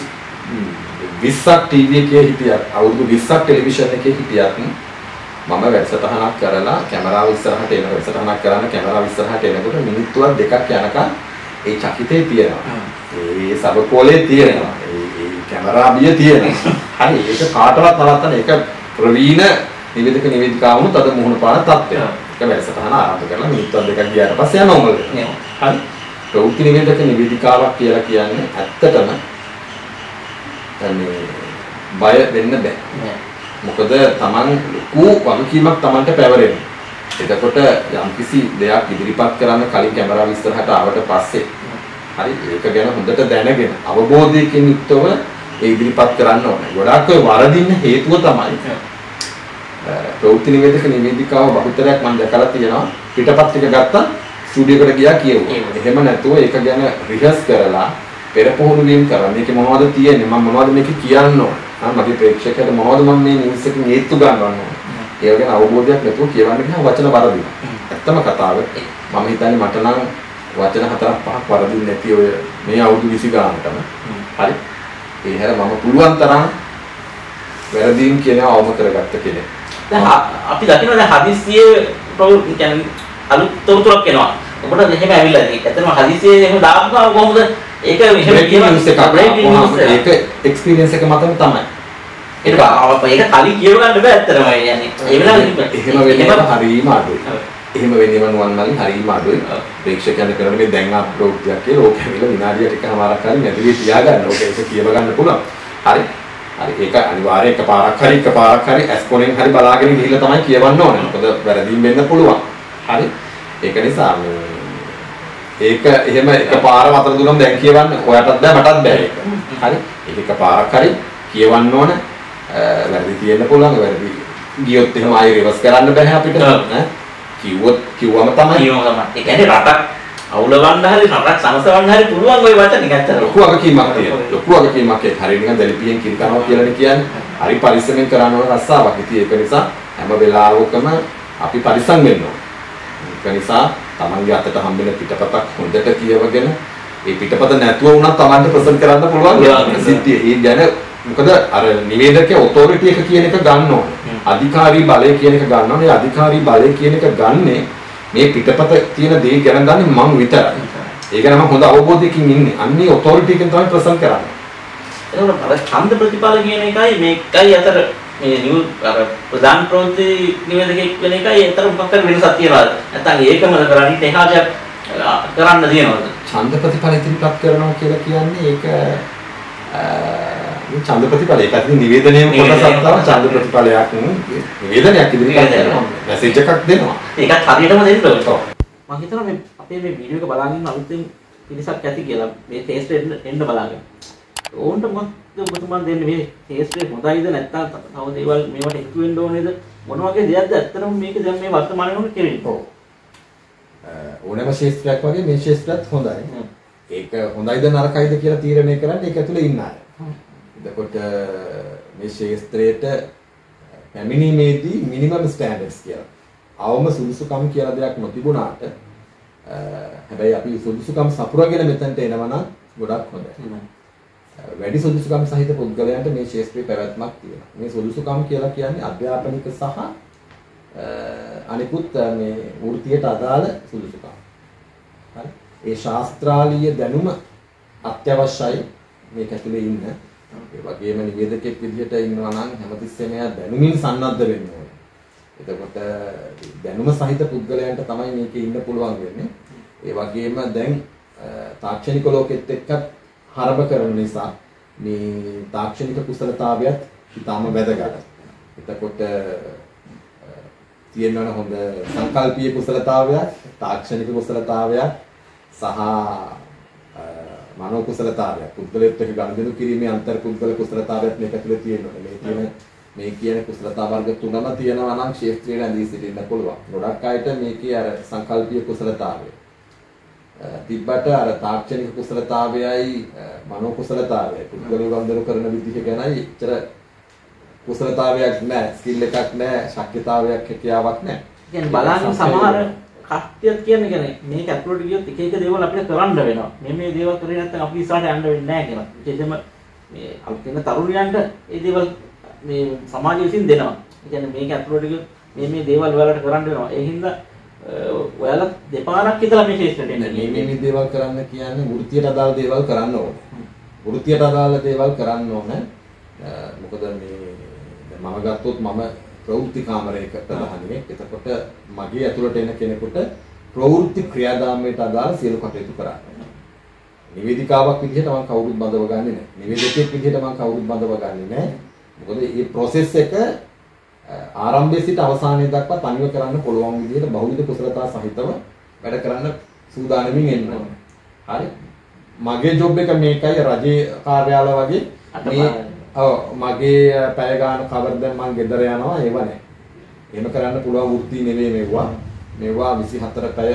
20ක් ටීවී එකේ හිටියත් අවුරුදු 20ක් ටෙලිවිෂන් එකේ හිටියත් මම වැඩසටහනක් කරලා කැමරාව ඉස්සරහට එන වැඩසටහනක් කරන්න කැමරාව ඉස්සරහට එනකොට මිනිත්තුවක් දෙකක් යනකම් ඒ චකිතේ තියෙනවා. ඒ සබකෝලේ තියෙනවා. ඒ කැමරාබිය තියෙනවා. හරි ඒක කාටවත් නවත්තන්න ඒක ප්‍රවීණ නිවේදක නිවේදිකාවුනුත් අද මුහුණ පාන තත්ත්වයක්. ඒක වැඩසටහන ආරම්භ කරලා මිනිත්තුවක් දෙකක් ගියාට පස්සේ යනවා මොකද? හරි. ප්‍රවෘත්ති නිවේදක නිවේදිකාවක් කියලා කියන්නේ ඇත්තටම මේ බය වෙන්න බෑ. මොකද Taman ලොකු වගකීමක් Tamanට පැවරෙනවා. එතකොට යම්කිසි දෙයක් ඉදිරිපත් කරන්න කලින් කැමරාව ඉස්සරහට ආවට පස්සේ හරි ඒක ගැන හොඳට දැනගෙන අවබෝධයකින් යුක්තව ඒ ඉදිරිපත් කරන්න ඕනේ. ගොඩාක් ඔය වරදින්න හේතුව තමයි ප්‍රවෘත්ති නිවේදක නිවේදිකාව බහුතරයක් මම දැකලා තියෙනවා පිටපත් ටික ගත්තා ස්ටුඩියෝ එකට ගියා කියුවා. එහෙම නැතුව ඒක ගැන රිහර්ස් කරලා පෙර පුහුණු වීම කරා. මේකේ මොනවද තියෙන්නේ? මම මොනවද මේක කියන්න ඕන? මගේ ප්‍රේක්ෂකයට මොනවද මම මේ නිවුස් එකෙන් ඒත්තු ගන්නවන්න ඕන? ඒ වගේ අවබෝධයක් නැතුව කියවන්න ගියාම වචන වරදිනවා. ඇත්තම කතාව මම හිතන්නේ මට නම් වචන හතරක් පහක් වරදින්නේ නැති ඔය මේ අවුරුදු 20 ගානටම. හරි. ඒ හැර මම පුළුවන් තරම් වැරදීම් කියනවා අවම කරගත්ත කෙනෙක්. දැන් අපි දකිනවා දැන් හදිස්සියේ ප්‍රවෘත්ති කියන්නේ අලුත් තොරතුරක් එනවා. ඔබට එහෙම ඇවිල්ලා තියෙන්නේ. ඇත්තටම හදිස්සියේ එහෙම දාපුවා කොහොමද? ඒක එහෙම කියන නිවුස් එකක්. ඒක එක්ස්පීරියන්ස් එක මතම තමයි. ඒක ඒක කලින් කියව ගන්න බෑ ඇත්තටම يعني. ඒ වෙලාවට එහෙම වෙන්නේම හරීම අඩුයි. එහෙම වෙන්නේම නුවන් මලින් හරීම අඩුයි. ප්‍රේක්ෂකයන් කරන මේ දැන් අප්ලෝඩ්යක් කියලා ඕක ඇවිල්ලා විනාඩිය ටිකමාරක් හරි මැදිරියේ තියාගන්න. ඕක ඒක කියව ගන්න පුළුවන්. හරි. හරි ඒක අනිවාර්යයෙන් එකපාරක් හරි එකපාරක් හරි ඇස් කොනෙන් හරි බලාගෙන ගිහිල්ලා තමයි කියවන්න ඕනේ. මොකද වැරදීම් වෙන්න පුළුවන්. හරි. ඒක නිසා ඒක එහෙම එකපාර වතර දුන්නම දැන් කියවන්න ඔයාටත් බෑ මටත් බෑ ඒක. හරි. ඒක එකපාරක් හරි කියවන්න ඕන. වැරදි තියෙන්න පුළුවන් වැරදි ගියොත් එහෙම ආයෙ රිවර්ස් කරන්න බෑ අපිට. ඈ කිව්වොත් කිව්වම තමයි. කිව්වම තමයි. ඒ කියන්නේ රටක් අවුලවන්න හරි රටක් සමසවන්න හරි පුළුවන් ওই වචන ඇත්තට. ලොකු වගකීමක් තියෙනවා. ලොකු වගකීමක් ඒක හරිය නිකන් දැලිපියෙන් කිරි කනවා කියලානේ කියන්නේ. හරි පරිස්සමෙන් කරන්න ඕන රස්සාවක්. ඉතින් ඒක නිසා හැම වෙලාවකම අපි පරිස්සම් වෙන්න ඕන. ඒක නිසා තමන්ගේ අතට හම්බෙන පිටපතක් හොඳට කියවගෙන ඒ පිටපත නැතුව වුණත් තමන්ට ප්‍රසන්ට් කරන්න පුළුවන් සිද්ධිය. ඒ ගැන මොකද අර නිවේදකයේ ඔතොරිටි එක කියන එක ගන්න ඕනේ. අධිකාරී බලය කියන එක ගන්න ඕනේ. අධිකාරී බලය කියන එක ගන්නේ මේ පිටපත තියෙන දේ ගැන දන්නේ මම විතරයි. ඒ ගැන මම හොඳ අවබෝධයකින් ඉන්නේ. අන්නේ ඔතොරිටි එකෙන් තමයි ප්‍රසන්ට් කරන්නේ. එතකොට අර ඡන්ද ප්‍රතිඵල කියන එකයි මේකයි අතර මේ නිව් අර ප්‍රධාන ප්‍රවෘත්ති නිවේදකෙක් වෙන එකයි අතර මොකක් හරි වෙනසක් තියනවාද? නැත්නම් ඒකම කරන්නේ එහාට කරන්න තියෙනවද? ඡන්ද ප්‍රතිඵල ඉදිරිපත් කරනවා කියලා කියන්නේ ඒක ඡන්ද ප්‍රතිඵල ඒක ඇතුලේ නිවේදනයේ කොටසක් තමයි ඡන්ද ප්‍රතිඵලයක් නිවේදනයක් ඉදිරිපත් කරනවා මැසේජ් එකක් දෙනවා. ඒකත් හරියටම දෙන්න ඕනේ මම හිතනවා මේ අපේ මේ වීඩියෝ එක බලාගෙන ඉන්න අලුතෙන් පිරිසක් ඇති කියලා මේ ටෙස්ට් එන්න බලාගෙන. ඕන්ට මොකද ඔබතුමන් දෙන්නේ මේ ටෙස්ට් එක හොඳයිද නැත්නම් තව දේවල් මේවට එකතු වෙන්න ඕනේද? මොන වගේ දෙයක්ද ඇත්තටම මේක දැන් මේ වර්තමානයේ උනේ කෙරෙන්නේ? ඔව්. ඕනෑම ශේෂ්ත්‍රයක් වගේ මේ ශේෂ්ත්‍රත් හොඳයි. ඒක හොඳයිද නරකයිද කියලා තීරණය කරන්නේ ඒක ඇතුලේ ඉන්න අය එතකොට මේ ශේස්ත්‍රයට පැමිණීමේදී මිනිමම් ස්ටෑන්ඩඩ්ස් කියලා. අවම සුදුසුකම් කියලා දෙයක් නොතිබුණාට හැබැයි අපි සුදුසුකම් සපුරගෙන මෙතනට එනවා ගොඩක් හොඳයි. වැඩි සුදුසුකම් සහිත පුද්ගලයන්ට මේ ශාස්ත්‍රීය පැවැත්මක් තියෙනවා. මේ සුදුසුකම් කියලා කියන්නේ අධ්‍යාපනික සහ අනිකුත් මේ වෘත්තියට අදාළ සුදුසුකම්. හරි. ඒ ශාස්ත්‍රාලීය දැනුම අත්‍යවශ්‍යයි මේක ඇතුලේ ඉන්න. ඒ වගේම නිවේදකෙක් විදිහට ඉන්නවා නම් හැමතිස්සෙම එයා දැනුමින් සන්නද්ධ වෙන්න ඕනේ. එතකොට දැනුම සහිත පුද්ගලයන්ට තමයි මේකේ ඉන්න පුළුවන් වෙන්නේ. ඒ වගේම දැන් තාක්ෂණික ලෝකෙත් එක්ක හරබ කරන නිසා මේ තාක්ෂණික කුසලතාවයත් ඉතාම වැදගත්. එතකොට තියෙනවන හොඳ සංකල්පීය කුසලතාවයක්, තාක්ෂණික කුසලතාවයක් සහ මනෝ කුසලතාවයක්. පුද්ගලයෙක් එක්ක ගනුදෙනු කිරීමේ අන්තර් පුද්ගල කුසලතාවයක් මේක ඇතුලේ තියෙනවා. මේ තියෙන මේ කියන කුසලතා වර්ග තුනම තියෙනවා නම් ශේත්‍රයේ රැඳී සිටින්න පුළුවන්. ගොඩක් අයට මේකේ අර සංකල්පීය කුසලතාවය තිබ්බට අර තාක්ෂණික කුසලතාවයයි මනෝ කුසලතාවයයි පුද්ගලව වන්දන කරන විදිහ ගැනයි එච්චර කුසලතාවයක් නැහැ ස්කිල් එකක් නැහැ ශක්්‍යතාවයක් හැකියාවක් නැහැ. කියන්නේ බලන්න සමහර කට්ටියත් කියන්නේ කියන්නේ මේක ඇතුළට ගියොත් එක එක දේවල් අපිට කරන්න වෙනවා. මේ මේ දේවල් කරේ නැත්නම් අපි ඉස්සරහට යන්න වෙන්නේ නැහැ කියලා. විශේෂයෙන්ම මේ අලුතින් තරුණයන්ට මේ දේවල් මේ සමාජය විසින් දෙනවා. ඒ කියන්නේ මේක ඇතුළට ගියොත් මේ මේ දේවල් වලට කරන්න වෙනවා. ඒ හින්දා ඔයාලා දෙපාරක් හිතලා මේ ශේෂ්ත්‍රයට එන්න. මේ මේ දේවල් කරන්න කියන්නේ වෘත්තියට අදාළ දේවල් කරන්න ඕනේ. වෘත්තියට අදාළ දේවල් කරන්න ඕනේ. මොකද මේ මම ගත්තොත් මම ප්‍රවෘත්ති කාමරයක ප්‍රධානියෙක්. එතකොට මගේ ඇතුළට එන කෙනෙකුට ප්‍රවෘත්ති ක්‍රියාදාමයට අදාළ සියලු කටයුතු කරන්න. නිවේදිකාවක් විදිහට මම කවුරුත් බඳව ගන්නෙ නැහැ. නිවේදකයෙක් විදිහට මම කවුරුත් බඳව ගන්නෙ නැහැ. මොකද මේ process එක ආරම්භයේ සිට අවසානයේ දක්වා තනිව කරන්න පුළුවන් විදිහට බහුවිධ කුසලතා සහිතව වැඩ කරන්න සූදානමින් එන්න ඕනේ. හරි. මගේ ජොබ් එක මේකයි රජයේ කාර්යාල වගේ මේ ඔව් මගේ පැය ගාන කවර දැන් මම ගෙදර යනවා ඒව නැහැ. එහෙම කරන්න පුළුවන් වෘත්ති නෙවෙයි මෙවුවා. මෙවුවා 24 පැය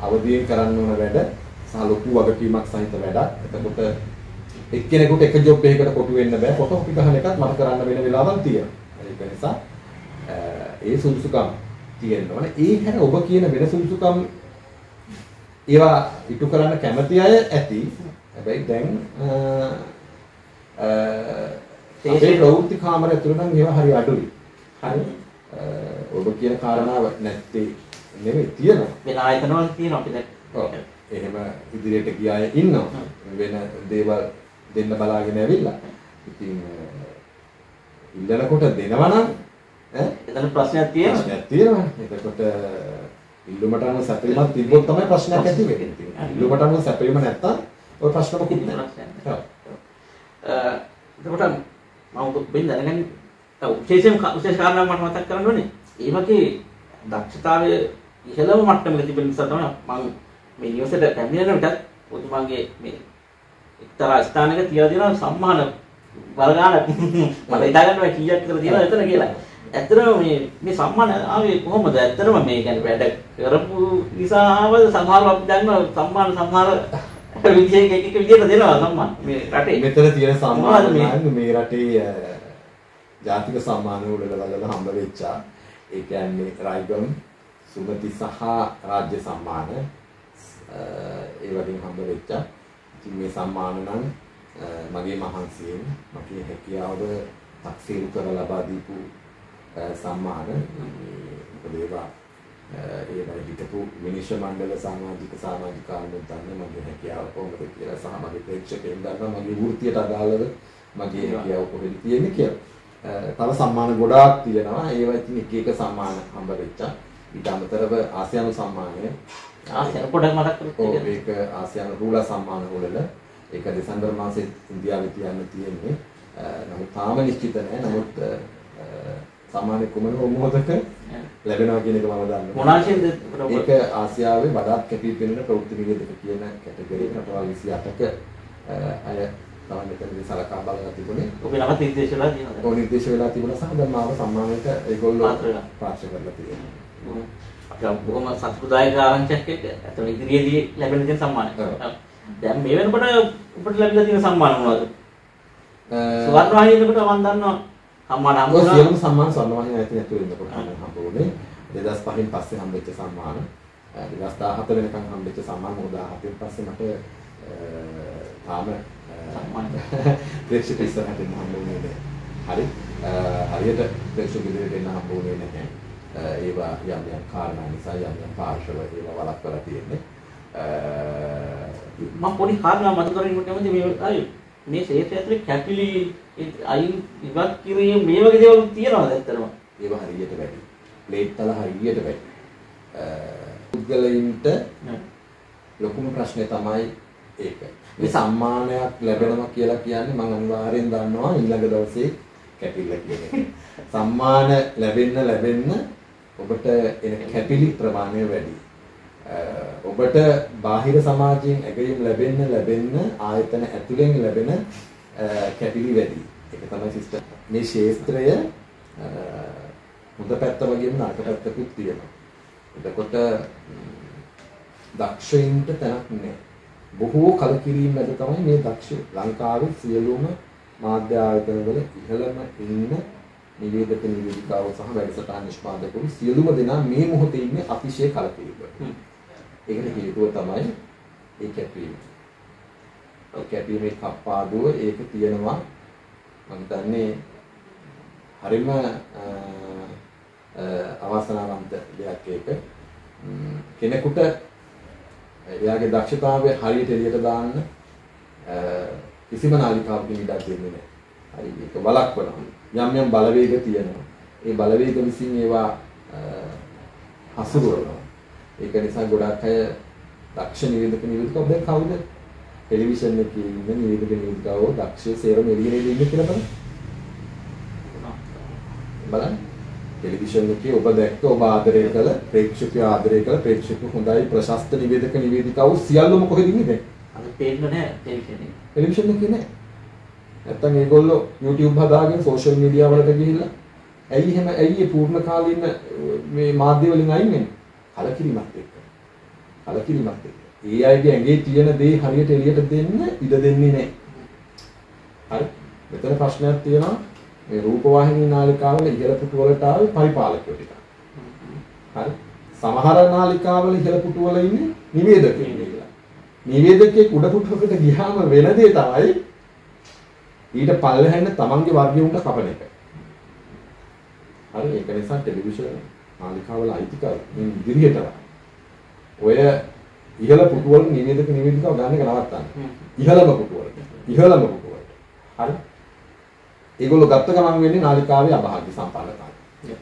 අවදියෙන් කරන්න ඕන වැඩ සහ ලොකු වගකීමක් සහිත වැඩක්. එතකොට එක්කෙනෙකුට එක ජොබ් එකකට කොටු වෙන්න බෑ. ෆොටෝ කොපි ගහන එකත් මට කරන්න වෙන වෙලාවල් තියෙනවා. ඒක නිසා ඒ සුදුසුකම් තියෙන්න ඕනේ. ඒ හැර ඔබ කියන වෙන සුදුසුකම් ඒවා ඉටු කරන්න කැමති අය ඇති. හැබැයි දැන් අපේ ප්‍රවෘත්ති කාමරය තුළ නම් ඒවා හරි අඩුයි. හරි. ඔබ කියන කාරණාව නැත්තේ නෙමෙයි තියෙනවා. වෙන ආයතනවල තියෙනවා අපි දැන්. ඔව්. එහෙම ඉදිරියට ගිය අය ඉන්නවා. වෙන දේවල් දෙන්න බලාගෙන ඇවිල්ලා. ඉතින් ඉල්ලනකොට දෙනවා නම් එතන ප්‍රශ්නයක් තියෙනවා. ප්‍රශ්නයක් තියෙනවා. එතකොට ඉල්ලුමට අනුව සැපීමක් තිබ්බොත් තමයි ප්‍රශ්නයක් ඇති වෙන්නේ. ඉල්ලුමට අනුව සැපීම නැත්තම් ඔය ප්‍රශ්න මොකුත් නැහැ. එතකොට මම බෙන් දැනගන්න විශේෂයෙන් විශේෂ කාරණාවක් මට මතක් කරන්න ඕනේ. ඒ වගේ දක්ෂතාවය ඉහළම මට්ටමක තිබෙන නිසා තමයි මම මේ නිවසේට පැමිණෙන විටත් ඔතුමාගේ මේ එක්තරා ස්ථානයක තියලා දෙනවා සම්මාන බලගාන මට හිතා ගන්න බෑ කීයක් විතර තියලා එතන කියලා. ඇත්තටම මේ මේ සම්මාන ආවේ කොහොමද? ඇත්තටම මේ කියන්නේ වැඩ කරපු නිසා ආවද සමහරව අපි දන්නවා සම්මාන සමහර විදිහේ එක එක විදිහට දෙනවා සම්මාන මේ රටේ. මෙතන තියෙන සම්මාන මේ රටේ ජාතික සම්මාන වල ළඟ හම්බ වෙච්චා. ඒ කියන්නේ රයිගම් සුමති සහ රාජ්‍ය සම්මාන ඒ වගේ හම්බ වෙච්චා. ඉතින් මේ සම්මාන නම් මගේ මහන්සියෙන් මගේ හැකියාව තක්සේරු කර ලබා දීපු සම්මාන මොකද ඒවා ඒවා හිටපු මිනිස් මණ්ඩල සමාජික සමාජිකානුත් දන්න මගේ හැකියාව කොහොමද කියලා සහ මගේ ප්‍රේක්ෂකයන් දන්නවා මගේ වෘත්තියට අදාළව මගේ හැකියාව කොහෙද තියෙන්නේ කියලා. තව සම්මාන ගොඩාක් තියෙනවා. ඒවා ඉතින් එක එක සම්මාන හම්බ වෙච්චා. ඊට අමතරව ආසියානු සම්මානය ආසියානු පොඩක් මතක් කරගන්න. ඒක ආසියානු රූලා සම්මාන වල ඒක දෙසැම්බර් මාසයේ ඉන්දියාවේ තියන්න තියෙන්නේ. නමුත් තාම නිශ්චිත නැහැ. නමුත් සාමාන්‍ය කුමන මොහොතක ලැබෙනවා කියන එක මම දන්නවා. මොනාශයෙන්ද ඒක ආසියාවේ වඩාත් කැපී පෙනෙන ප්‍රවෘත්ති නිවේදක කියන කැටගරි රටවල් 28ක අය තමයි මෙතනදී සලකා බලලා තිබුණේ. ඔබ නම නිර්දේශ වෙලා තියෙනවා. ඔව් නිර්දේශ වෙලා තිබුණා සහ දැන් මාව සම්මානයට ඒගොල්ලෝ පාර්ශ්ව කරලා තියෙනවා. අපිට බොහොම සතුටුදායක ආරංචියක් එක්ක අතන ඉදිරියේදී ලැබෙන තියෙන සම්මානය. දැන් මේ වෙනකොට ඔබට ලැබිලා තියෙන සම්මාන මොනවද? සුවර්ණ වාහිනියකට මම දන්නවා සම්මාන හම්බ වුණා. සියලුම සම්මාන ස්වර්ණවාහිනිය ඇතුළේ ඇතුළේ ඉන්නකොට හම්බ වුණේ. 2005න් පස්සේ හම්බෙච්ච සම්මාන. 2014 වෙනකන් හම්බෙච්ච සම්මාන 17 පස්සේ මට තාම සම්මාන. ප්‍රේක්ෂක ඉස්සරහට එන්න හම්බුනේ නැහැ. හරි. හරියට ප්‍රේක්ෂක ඉදිරියට එන්න හම්බුනේ නැහැ. ඒවා යම් යම් කාරණා නිසා යම් යම් පාර්ශව ඒවා වළක්වලා තියෙන්නේ. මම පොඩි කාරණා මතක කරගෙන කැමති මේ අය මේ ශේෂ්ත්‍රය ඇතුලේ කැපිලි අයින් ඉවත් කිරීම මේ වගේ දේවල් තියෙනවද ඇත්තටම? ඒවා හරියට වැඩි. ප්ලේට් තල හරියට වැඩි. පුද්ගලයින්ට ලොකුම ප්‍රශ්නේ තමයි ඒක. මේ සම්මානයක් ලැබෙනවා කියලා කියන්නේ මම අනිවාර්යෙන් දන්නවා ඊළඟ දවසේ කැපිල්ල කියන එක. සම්මාන ලැබෙන්න ලැබෙන්න ඔබට එන කැපිලි ප්‍රමාණය වැඩි. අ, ඔබට බාහිර සමාජයෙන් ඇගයීම් ලැබෙන්න ලැබෙන්න ආයතන ඇතුලෙන් ලැබෙන අ, කැපිලි වැඩි. ඒක තමයි සිස්ටම්. මේ ශේස්ත්‍රය අ, හොඳ පැත්ත වගේම නරක පැත්තකුත් තියෙනවා. එතකොට ම්, දක්ෂයින්ට තැනක් නැහැ. බොහෝ කලකිරීම මැද තමයි මේ දක්ෂ ලංකාවේ සියලුම මාධ්‍ය ආයතනවල ඉහළම ඉන්න නිවේදක නිවේදිකාවෝ සහ වැඩසටහන් නිෂ්පාදකවරු සියලුම දෙනා මේ මොහොතේ ඉන්නේ අතිශය කලකිරීමකට. හ්ම්. ඒකට හේතුව තමයි ඒ කැපීම. ඔය කැපීමේ කප්පාදුව ඒක තියෙනවා මම හිතන්නේ හරිම අ, අ, අවාසනාවන්ත දෙයක් ඒක. ම්, කෙනෙකුට එයාගේ දක්ෂතාවය හරියට එළියට දාන්න අ, කිසිම නාලිකාවකින් ඉඩක් දෙන්නේ නැහැ. හරි ඒක වළක්වනවා. යම් යම් බලවේග තියෙනවා. ඒ බලවේග විසින් ඒවා අ, හසුරුවනවා. ඒක නිසා ගොඩක් අය දක්ෂ නිවේදක නිවේදිකව දැන් කවුද? ටෙලිවිෂන් එකේ ඉන්න නිවේදක නිවේදිකාවෝ දක්ෂ සේරම එළියේ ඉන්නේ කියලා බලන්න. බලන්න. ටෙලිවිෂන් එකේ ඔබ දැක්ක ඔබ ආදරය කළ ප්‍රේක්ෂකයෝ ආදරය කළ ප්‍රේක්ෂක හොඳයි ප්‍රශස්ත නිවේදක නිවේදිකාවෝ සියල්ලම කොහෙද ඉන්නේ? අද පේන්න නැහැ ටෙලිවිෂන් එකේ. ටෙලිවිෂන් එකේ නෑ. නැත්තම් ඒගොල්ලෝ YouTube හදාගෙන සෝෂල් මීඩියා වලට ගිහිල්ලා ඇයි එහෙම ඇයි පූර්ණ කාලීන මේ මාධ්‍ය වලින් අයින් වෙන්නේ? කලකිරීමක් එක්ක. කලකිරීමක් එක්ක. ඒ අයගේ ඇඟේ තියෙන දේ හරියට එළියට දෙන්න ඉඩ දෙන්නේ නැහැ. හරි. මෙතන ප්‍රශ්නයක් තියෙනවා. මේ රූපවාහිනී නාලිකාවල ඉහළ පුටු වලට ආවේ පරිපාලකයෝ ටික. හරි. සමහර නාලිකාවල ඉහළ පුටු වල ඉන්නේ නිවේදකයෝ කියලා. නිවේදකයෙක් උඩ පුටුවකට ගියාම වෙන දේ තමයි ඊට පල්ලෙහෙන්න තමන්ගේ වර්ගය උන්ට කපන එක. හරි ඒක නිසා ටෙලිවිෂන් නාලිකාවල අයිතිකරු මේ ඉදිරියට ඔය ඉහළ පුටුවල නිවේදක නිවේදිකාව ගන්න එක නවත්තන්න. ඉහළම පුටුවලට. ඉහළම පුටුවලට. හරි. ඒගොල්ලෝ ගත්ත ගමන් වෙන්නේ නාලිකාවේ අභාග්‍ය සම්පාදකයන්.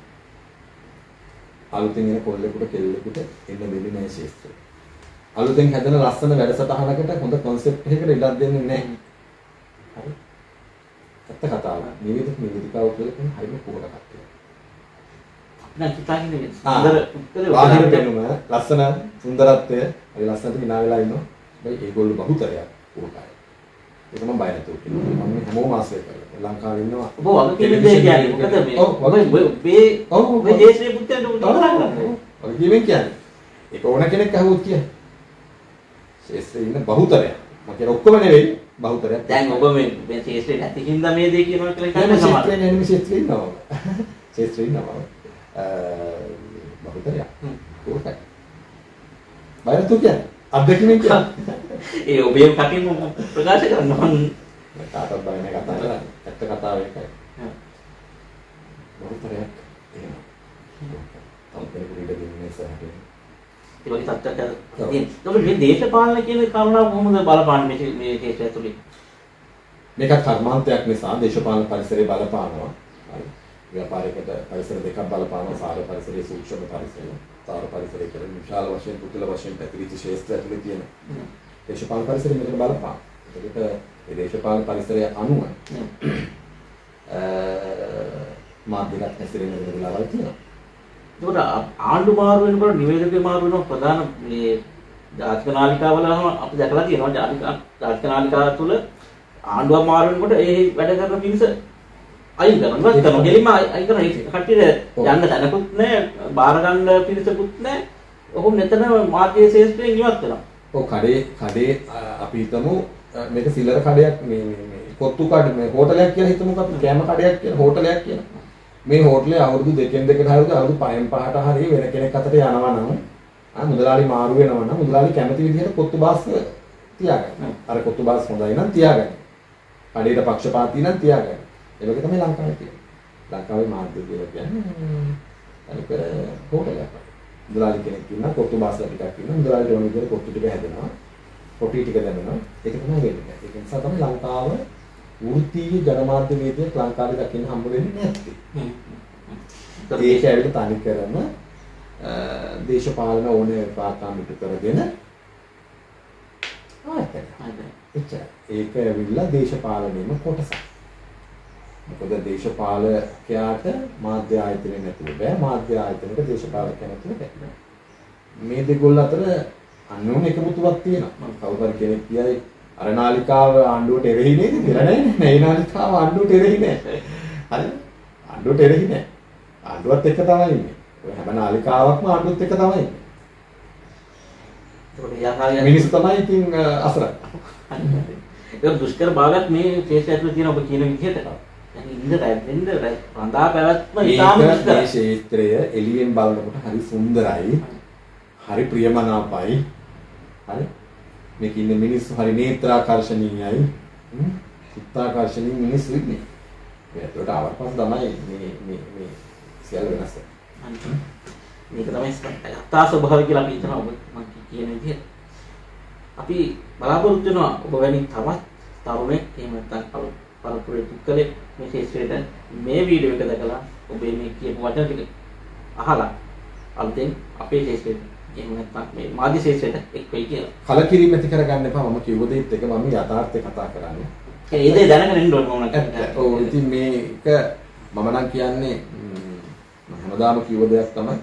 අලුතෙන් එන කොල්ලෙකුට කෙල්ලෙකුට එන්න දෙන්නේ නැහැ ශේෂ්ත්‍රය. අලුතෙන් හැදෙන ලස්සන වැඩසටහනකට හොඳ concept එකකට ඉඩක් දෙන්නේ නැහැ. හරි. ඇත්ත කතාව. නිවේදක නිවේදිකාව කියලා කියන්නේ හරිම කුහක කට්ටිය. දැන් හිතාගෙන ආ. සුන්දර උත්තරේ බාහිර පෙනුම ලස්සන සුන්දරත්වය ලස්සනට hina වෙලා ඉන්නවා. හැබැයි ඒගොල්ලෝ බහුතරයක් කුහකයි. ඒක මම බය නැතුව කියනවා. මම හැමෝම ආශ්‍රය කරලා ලංකාවේ ඉන්නවා. ඔබ වගකීම් දෙය කියන්නේ මොකද මේ ඔව්. මේ ඔව්. මේ දේශීය පුත්‍රයන්ට උදව් කරන්නේ වගකීමෙන් කියන්නේ. ඒක ඕන කෙනෙක් අහුවොත් කිය. ශේෂ්ත්‍රයේ ඉන්න බහුතරයක්. මම කියන ඔක්කොම නෙවෙයි බහුතරයක්. දැන් ඔබ මේ මේ ශේෂ්ත්‍රේ නැති හින්දා මේ දේ කියනවා කියලා කියන්නේ කියන්නේ සමහර. ශේෂ්ත්‍රයේ නෙමෙයි ශේෂ්ත්‍රයේ ඉන්නවා. ශේෂ්ත්‍රයේ ඉන්නවා. බහුතරයක්. ඒකයි. බය නැතුව කියන්නේ. අත්දැකීමෙන් කියන්නේ. ඒ ඔබේ කටින් ප්‍රකාශ කරනවා කාටවත් බය නැහැ කතා කරන්නේ. ඇත්ත කතාව ඒකයි. බහුතරයක් එහෙම. තමයි දෙන්නේ දෙන්නේ සහට. ඒ වගේ තත්ත්වයක් තියෙනවා. මේ දේශපාලන කියන කාරණාව කොහොමද බලපාන්නේ මේ මේ ශේෂ්ත්‍රය ඇතුලේ? මේක කර්මාන්තයක් නිසා දේශපාලන පරිසරය බලපානවා. හරි. ව්‍යාපාරිකට පරිසර දෙකක් බලපානවා. සාර පරිසරයේ සූක්ෂම පරිසරය. සාර පරිසරය කියන්නේ විශාල වශයෙන් පුතුල වශයෙන් පැතිරිච්ච ශේෂ්ත්‍ර ඇතුලේ තියෙන දේශපාලන පරිසරය මෙතන බලපාන. ඒකට මේ දේශපාලන පරිසරය අනුව අ මාධ්‍යගත හැසිරෙන වෙලාවල් තියෙනවා. ඒකට ආණ්ඩු මාරු වෙනකොට නිවේදකේ මාරු වෙනවා ප්‍රධාන මේ ජාතික නාලිකාවල අපි දැකලා තියෙනවා ජාතික නාලිකාව තුළ ආණ්ඩුවක් මාරු වෙනකොට ඒ වැඩ කරන පිරිස අයින් කරනවා. ඉවත් කරනවා ගෙලින්ම අයින් කරනවා. ඒක කට්ටියට යන්න තැනකුත් නැහැ බාර ගන්න පිරිසකුත් නැහැ ඔහොම මෙතන මාධ්‍ය ශේෂ්ත්‍රයෙන් ඉවත් වෙනවා. ඔව් කඩේ කඩේ අපි හිතමු මේක සිල්ලර කඩයක් මේ මේ කොත්තු කඩ මේ හෝටලයක් කියලා හිතමුකෝ අපි. කෑම කඩයක් කියලා හෝටලයක් කියලා. මේ හෝටලේ අවුරුදු දෙකෙන් දෙකට හරිද අවුරුදු පහෙන් පහට හරි වෙන කෙනෙක් අතට යනවා නම් ආ මුදලාලි මාරු වෙනවා නම් මුදලාලි කැමති විදිහට කොත්තු බාස් තියාගන්න. අර කොත්තු බාස් හොඳයි නම් තියාගන්න. කඩේට පක්ෂපාතී නම් තියාගන්න. ඒ වගේ තමයි ලංකාවේ තියෙන්නේ. ලංකාවේ මාධ්‍ය කියලා කියන්නේ අනික හොටලයක්. මුදලාලි කෙනෙක් ඉන්නවා කොත්තු බාස්ලා ටිකක් ඉන්නවා. මුදලාලි ඕන විදිහට කොත්තු ටික හැදෙනවා. කොටි ටික දැනෙනවා. ඒක තමයි වෙන්නේ. ඒක නිසා තමයි ලංකාව වෘත්තීය ජනමාධ්‍ය වේදිකයක් ලංකාවේ දකින්න හම්බ වෙන්නේ නැත්තේ. ඇවිල්ලා තනි කරම දේශපාලන ඕනේ පාතාම ඉටු කරගෙන ආයතන. ඒක ඇවිල්ලා දේශපාලනයේම කොටසක්. මොකද දේශපාලකයාට මාධ්‍ය ආයතනෙ නැතුව බෑ මාධ්‍ය ආයතනක දේශපාලකයා නැතුව බෑ. මේ දෙකොල්ල අතර අන්නෝම එකමුතුවක් තියෙනවා. කවුරු හරි කෙනෙක් කියයි අර නාලිකාව ආණ්ඩුවට එරෙහි නේද කියලා නෑ නෑ මේ නාලිකාව ආණ්ඩුවට එරෙහි නෑ. හරි? ආණ්ඩුවට එරෙහි නෑ. ආණ්ඩුවත් එක තමයි ඉන්නේ. හැම නාලිකාවක්ම ආණ්ඩුවත් එක තමයි ඉන්නේ. මිනිස්සු තමයි ඉතින් අසරණ. ඒක දුෂ්කර භාවයක් මේ ශේෂය ඇතුළේ තියෙන ඔබ කියන විදිහට. ඉන්ද රැඳෙන්න රඳා පැවැත්ම ඉතාම මේ. ක්ෂේත්‍රය එළියෙන් බලනකොට හරි සුන්දරයි. හරි ප්‍රියමනාපයි. හරි? මේක ඉන්න මිනිස්සු හරි නේත්‍රාකර්ශනීයයි. චිත්තාකර්ශනීය මිනිස්සු ඉන්නේ. ඒකට ආවට පස්සේ තමයි මේ මේ මේ සියල්ල වෙනස් වෙන්නේ. මේක තමයි යථා ස්වභාවය කියලා අපි හිතනවා ඔබ මම කියන විදිහට. අපි බලාපොරොත්තු වෙනවා ඔබ වැනි තවත් තරුණෙක් එහෙම නැත්නම් පරපුරේ පුද්ගලෙක් මේ ශේෂ්ත්‍රයට මේ වීඩියෝ එක දැකලා ඔබේ මේ කියපු වචන ටික අහලා අලුතෙන් අපේ ශේෂ්ත්‍රයට එහෙම නැත්නම් මේ මාධ්‍ය ශේෂ්ත්‍රයට එක් වෙයි කියලා. කලකිරීම ඇති කරගන්න එපා මම කිව්ව දේත් එක මම යථාර්ථය කතා කරන්නේ. ඒ දේ දැනගෙන ඉන්න ඕනේ මොනවද ඇත්ත. ඔව් ඉතින් මේක මම නම් කියන්නේ හැමදාම කිව්ව දෙයක් තමයි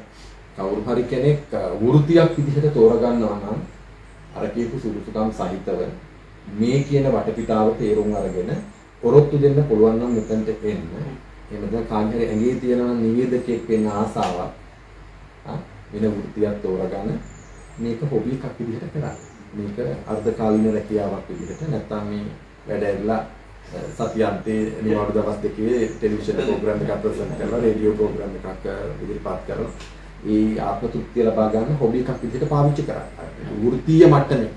කවුරු හරි කෙනෙක් වෘත්තියක් විදිහට තෝරගන්නවා නම් අර කියපු සුදුසුකම් සහිතව මේ කියන වටපිටාව තේරුම් අරගෙන පොරොත්තු දෙන්න පුළුවන් නම් මෙතනට එන්න. එහෙම නැත්නම් කාන්තරේ ඇඟේ තියෙන නිවේදකයෙක් වෙන්න ආසාවක් ආ, වෙන වෘත්තියක් තෝරගන්න මේක හොබි එකක් විදිහට කරන්න. මේක අර්ධකාලීන රැකියාවක් විදිහට නැත්නම් මේ වැඩ ඇරලා අ, සතියන්තේ නිවාඩු දවස් දෙකේ ටෙලිවිෂන් ප්‍රෝග්‍රෑම් එකක් ප්‍රසන්ට් කරලා රේඩියෝ ප්‍රෝග්‍රෑම් එකක් අ, ඉදිරිපත් කරලා ඒ ආත්ම තෘප්තිය ලබා ගන්න හොබි එකක් විදිහට පාවිච්චි කරන්න. වෘත්තීය මට්ටමේ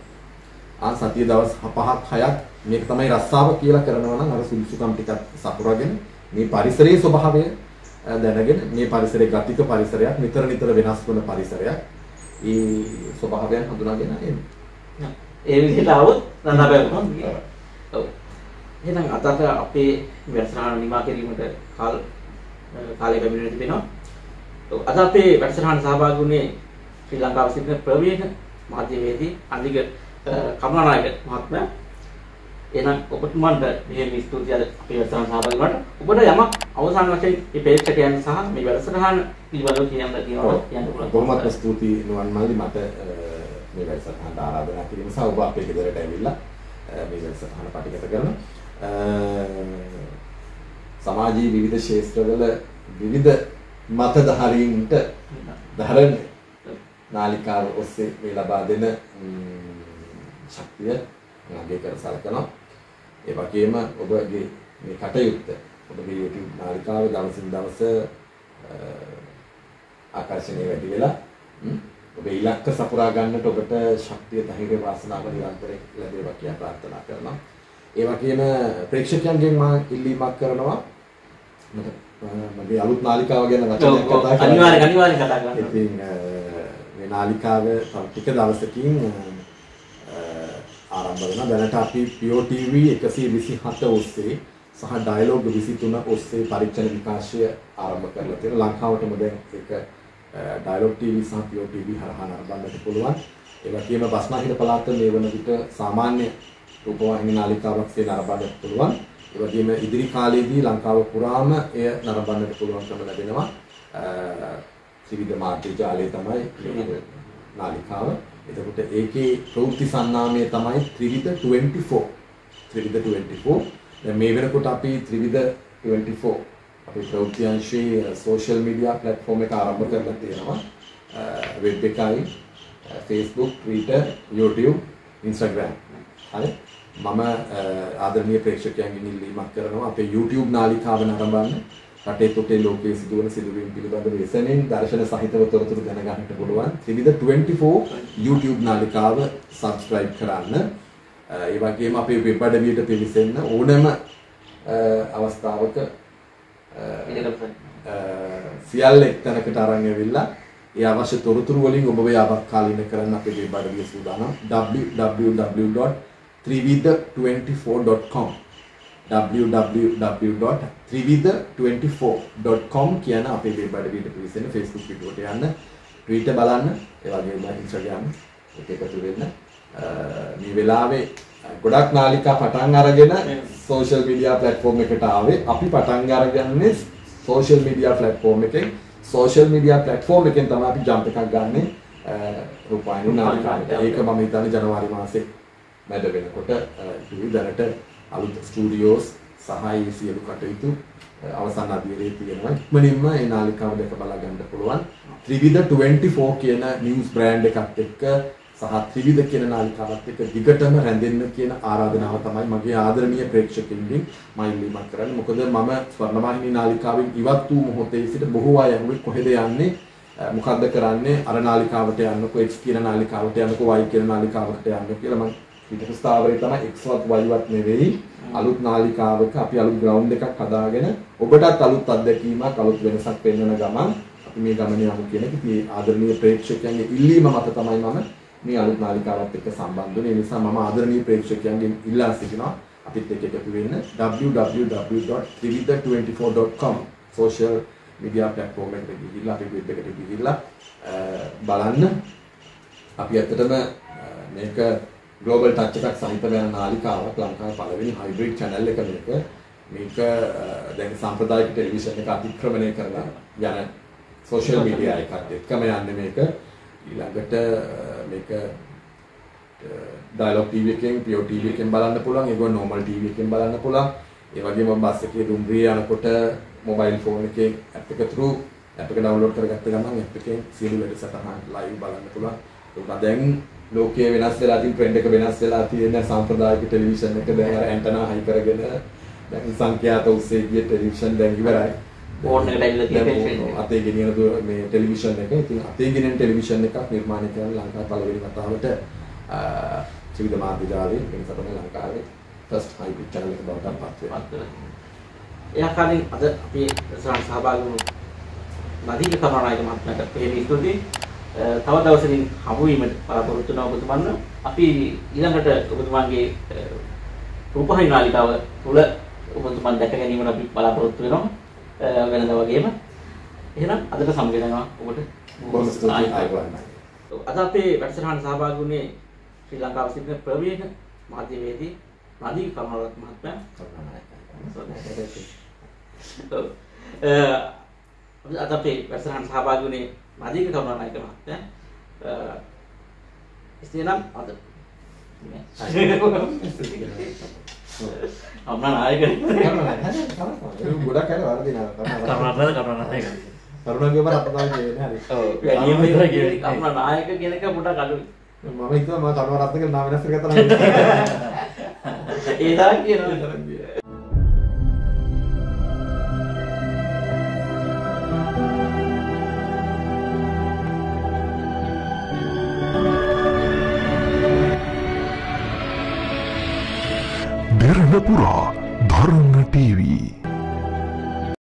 ආ සතිය දවස් 5ක් 6ක් මේක තමයි රස්සාව කියලා කරනවා නම් අර සුදුසුකම් ටිකක් සපුරගෙන මේ පරිසරයේ ස්වභාවය දැනගෙන මේ පරිසරයේ ගතික පරිසරයක් නිතර නිතර වෙනස් වන පරිසරයක් ඒ ස්වභාවයන් හඳුනාගෙන එන්න. ඒ විදිහට આવොත් රඳා පැවතුනොත් ඔව්. එහෙනම් අද අපේ වැඩසටහන නිමා කිරීමට කාල කාලය පැමිණෙන්න තිබෙනවා. ඔව් අද අපේ වැඩසටහන සහභාගී වුණේ ශ්‍රී ලංකාවේ සිටින ප්‍රවීණ මාධ්‍යවේදී අනික කමලානායක මහත්මයා. එහෙනම් ඔබතුමන්ට මෙහෙම ස්තුතියි අපේ වැඩසටහන සහභාගී වුණාට. ඔබට යමක් අවසාන වශයෙන් මේ ප්‍රේක්ෂකයන් සහ මේ වැඩසටහන පිළිබඳව කියන්න තියෙනවා කියන්න පුළුවන්. බොහොමත්ම ස්තුතියි නුවන් මල්ලි මට මේ වැඩසටහනට ආරාධනා කිරීම සහ ඔබ අපේ ගෙදරට ඇවිල්ලා මේ වැඩසටහන පටිගත කරන සමාජීය විවිධ ක්ෂේත්‍රවල විවිධ මතධාරීන්ට ධරණ නාලිකාව ඔස්සේ මේ ලබා දෙන ශක්තිය මගේ කර සලකනවා. ඒ වගේම ඔබගේ මේ කටයුත්ත ඔබගේ YouTube නාලිකාව දවසින් දවස ආකර්ෂණය වැඩි වෙලා ඔබේ ඉලක්ක සපුරා ගන්නට ඔබට ශක්තිය ධෛර්ය වාසනාව නිරන්තරයෙන් ලැබේවා කියලා ප්‍රාර්ථනා කරනවා. ඒ වගේම ප්‍රේක්ෂකයන්ගෙන් මම ඉල්ලීමක් කරනවා මගේ අලුත් නාලිකාව ගැන වචනයක් කතා කරන්න. අනිවාර්යෙන් අනිවාර්යෙන් කතා කරන්න. ඉතින් මේ නාලිකාව ටික දවසකින් ආරම්භ වෙනවා. දැනට අපි POTV 127 ඔස්සේ සහ ඩයලොග් 23 ඔස්සේ පරීක්ෂණ විකාශය ආරම්භ කරලා තියෙනවා. ලංකාවටම දැන් ඒක ඩයලොග් TV සහ POTV හරහා නරඹන්නට පුළුවන්. ඒ වගේම බස්නාහිර පළාත මේ වන විට සාමාන්‍ය රූපවාහිනී නාලිකාවක් සේ නරඹන්නට පුළුවන්. ඒ වගේම ඉදිරි කාලයේදී ලංකාව පුරාම එය නරඹන්නට පුළුවන්කම ලැබෙනවා. අ, ත්‍රිවිධ මාධ්‍ය ජාලය තමයි මේ නාලිකාව. එතකොට ඒකේ ප්‍රවෘත්ති සන්නාමය තමයි ත්‍රිවිධ 24. ත්‍රිවිධ 24. දැන් මේ වෙනකොට අපි ත්‍රිවිධ 24 අපේ ප්‍රවෘත්ති අංශයේ සෝෂල් මීඩියා ප්ලැට්ෆෝම් එක ආරම්භ කරලා තියෙනවා. වෙබ් එකයි අ, Facebook, Twitter, YouTube, Instagram. හරි? මම අ, ආදරණීය ප්‍රේක්ෂකයන්ගෙන් ඉල්ලීමක් කරනවා අපේ YouTube නාලිකාව නරඹන්න. රටේ තොටේ ලෝකයේ සිදුවන සිදුවීම් පිළිබඳව එසැනින් දර්ශන සහිතව තොරතුරු දැනගන්නට පුළුවන්. ත්‍රිවිධ 24 YouTube නාලිකාව subscribe කරන්න. ඒ වගේම අපේ වෙබ් අඩවියට පිවිසෙන්න ඕනෑම අවස්ථාවක සියල්ල එක්තැනකට අරන් ඇවිල්ලා ඒ අවශ්‍ය තොරතුරු වලින් ඔබ ව්‍යාපකාලීන කරන්න අපේ වෙබ් අඩවිය සූදානම් www.trividha24.com www.trividha24.com කියන අපේ වෙබ් අඩවියට පිවිසෙන්න Facebook වීඩියෝට යන්න Twitter බලන්න ඒ වගේම Instagram එක එකතු වෙන්න. මේ වෙලාවේ ගොඩක් නාලිකා පටන් අරගෙන සෝෂල් මීඩියා ප්ලැට්ෆෝම් එකට ආවේ. අපි පටන් අරගන්නේ සෝෂල් මීඩියා ප්ලැට්ෆෝම් එකෙන්. සෝෂල් මීඩියා ප්ලැට්ෆෝම් එකෙන් තමයි අපි ජම්ප් එකක් ගන්නෙ. රූපాయని නාලිකාවට. ඒක මම හිතන්නේ ජනවාරි මාසේ මැද වෙනකොට ඉතින් දැනට අලුත් ස්ටුඩියෝස් සහ ඒ සියලු කටයුතු අවසන් අධීරයේ තියෙනවා. ඉක්මනින්ම ඒ නාලිකාව දැක බලා ගන්න පුළුවන්. ත්‍රිවිධ 24 කියන නිවුස් බ්‍රෑන්ඩ් එකත් එක්ක සහ ත්‍රිවිධ කියන නාලිකාවත් එක්ක දිගටම රැඳෙන්න කියන ආරාධනාව තමයි මගේ ආදරණීය ප්‍රේක්ෂකයින්ගෙන් මම ඉල්ලීමක් කරන්නේ. මොකද මම ස්වර්ණවාහිනී නාලිකාවෙන් ඉවත් වූ මොහොතේ සිට බොහෝ අය ඇහුවේ කොහෙද යන්නේ? මොකද්ද කරන්නේ? අර නාලිකාවට යන්නකෝ X කියන නාලිකාවට යන්නකෝ Y කියන නාලිකාවට යන්න කියලා මම ඊට ස්ථාවරේ තමයි X-වත් Y-වත් නෙවෙයි. අලුත් නාලිකාවක අපි අලුත් ග්‍රවුන්ඩ් එකක් හදාගෙන ඔබටත් අලුත් අත්දැකීමක් අලුත් වෙනසක් පෙන්වන ගමන් අපි මේ ගමන යමු කියන එක ඉතින් ආදරණීය ප්‍රේක්ෂකයන්ගේ ඉල්ලීම මත තමයි මම මේ අලුත් නාලිකාවත් එක්ක සම්බන්ධ වෙන්නේ. ඒ නිසා මම ආදරණීය ප්‍රේක්ෂකයන්ගෙන් ඉල්ලා සිටිනවා අපිත් එක්ක එකතු වෙන්න www.trividha24.com social media platform එකට ගිහිල්ලා අපි වෙබ් එකට ගිහිල්ලා බලන්න. අපි ඇත්තටම මේක ග්ලෝබල් ටච් එකක් සහිත වෙන නාලිකාවක් ලංකාවේ පළවෙනි හයිබ්‍රිඩ් channel එක මේක. මේක දැන් සාම්ප්‍රදායික ටෙලිවිෂන් එක අතික්‍රමණය කරලා යන සෝෂල් මීඩියා එකත් එක්කම යන්නේ මේක. ඊළඟට මේක ඩයලොග් ටීවී එකෙන් පියෝ ටීවී එකෙන් බලන්න පුළුවන් ඒගොල්ලෝ නෝමල් ටීවී එකෙන් බලන්න පුළුවන් ඒ වගේම බස් එකේ දුම්රිය යනකොට මොබයිල් ෆෝන් එකේ ඇප් එක through ඇප් එක ඩවුන්ලෝඩ් කරගත්ත ගමන් ඇප් එකෙන් සියලු වැඩසටහන් ලයිව් බලන්න පුළුවන් ඒක දැන් ලෝකයේ වෙනස් වෙලා තියෙන ට්‍රෙන්ඩ් එක වෙනස් වෙලා තියෙන සාම්ප්‍රදායික ටෙලිවිෂන් එක දැන් අර ඇන්ටනා හයි කරගෙන දැන් සංඛ්‍යාත උස්සේ ගිය ටෙලිවිෂන් දැන් ඉවරයි ෆෝන් එකට ඇවිල්ලා තියෙන ටෙලිවිෂන් අතේ ගෙනියන මේ ටෙලිවිෂන් එක. ඉතින් අතේ ගෙනියන ටෙලිවිෂන් එකක් නිර්මාණය කරන ලංකාවේ පළවෙනි වතාවට ත්‍රිවිධ මාධ්‍ය ජාලයෙන් වෙනස තමයි ලංකාවේ ෆස්ට් හයිබ්‍රිඩ් channel එක බවට පත් වෙනවා. ඒ ආකාරයෙන් අද අපි සහභාගී වුණු නදීක කරුණානායක මහත්මයාට පෙරේ ස්තුතියි. තව දවසකින් හමු වීමට බලාපොරොත්තු වෙනවා ඔබතුමන්. අපි ඊළඟට ඔබතුමන්ගේ රූපහානි නාලිකාව තුල ඔබතුමන් දැක ගැනීමට අපි බලාපොරොත්තු වෙනවා. වෙනදා වගේම. එහෙනම් අදට සමගිනවා ඔබට බොහොම ස්තුතියි. අද අපේ වැඩසටහන සහභාගී වුණේ ශ්‍රී ලංකාවේ සිටින ප්‍රවීණ මාධ්‍යවේදී නදී කරුණාරත්න මහත්මයා. අද අපේ වැඩසටහන සහභාගී වුණේ නදී කරුණානායක මහත්මයා. ඉතින් අද අම්මා නායක ගොඩක් අය වර්ධිනවා. කරුණාරත්න කරුණානායක. කරුණාගේ බර අපතාව හරි. ඔව්. කියන්නේ කරුණානායක කියන එක පොඩක් අඩුයි. මම හිතුවා මම කරුණාරත්න කියලා නාම වෙනස් කරගත්තා නම් ඒ තරම් කියනවා. දෙරණ පුරා ධර්ම ටීවී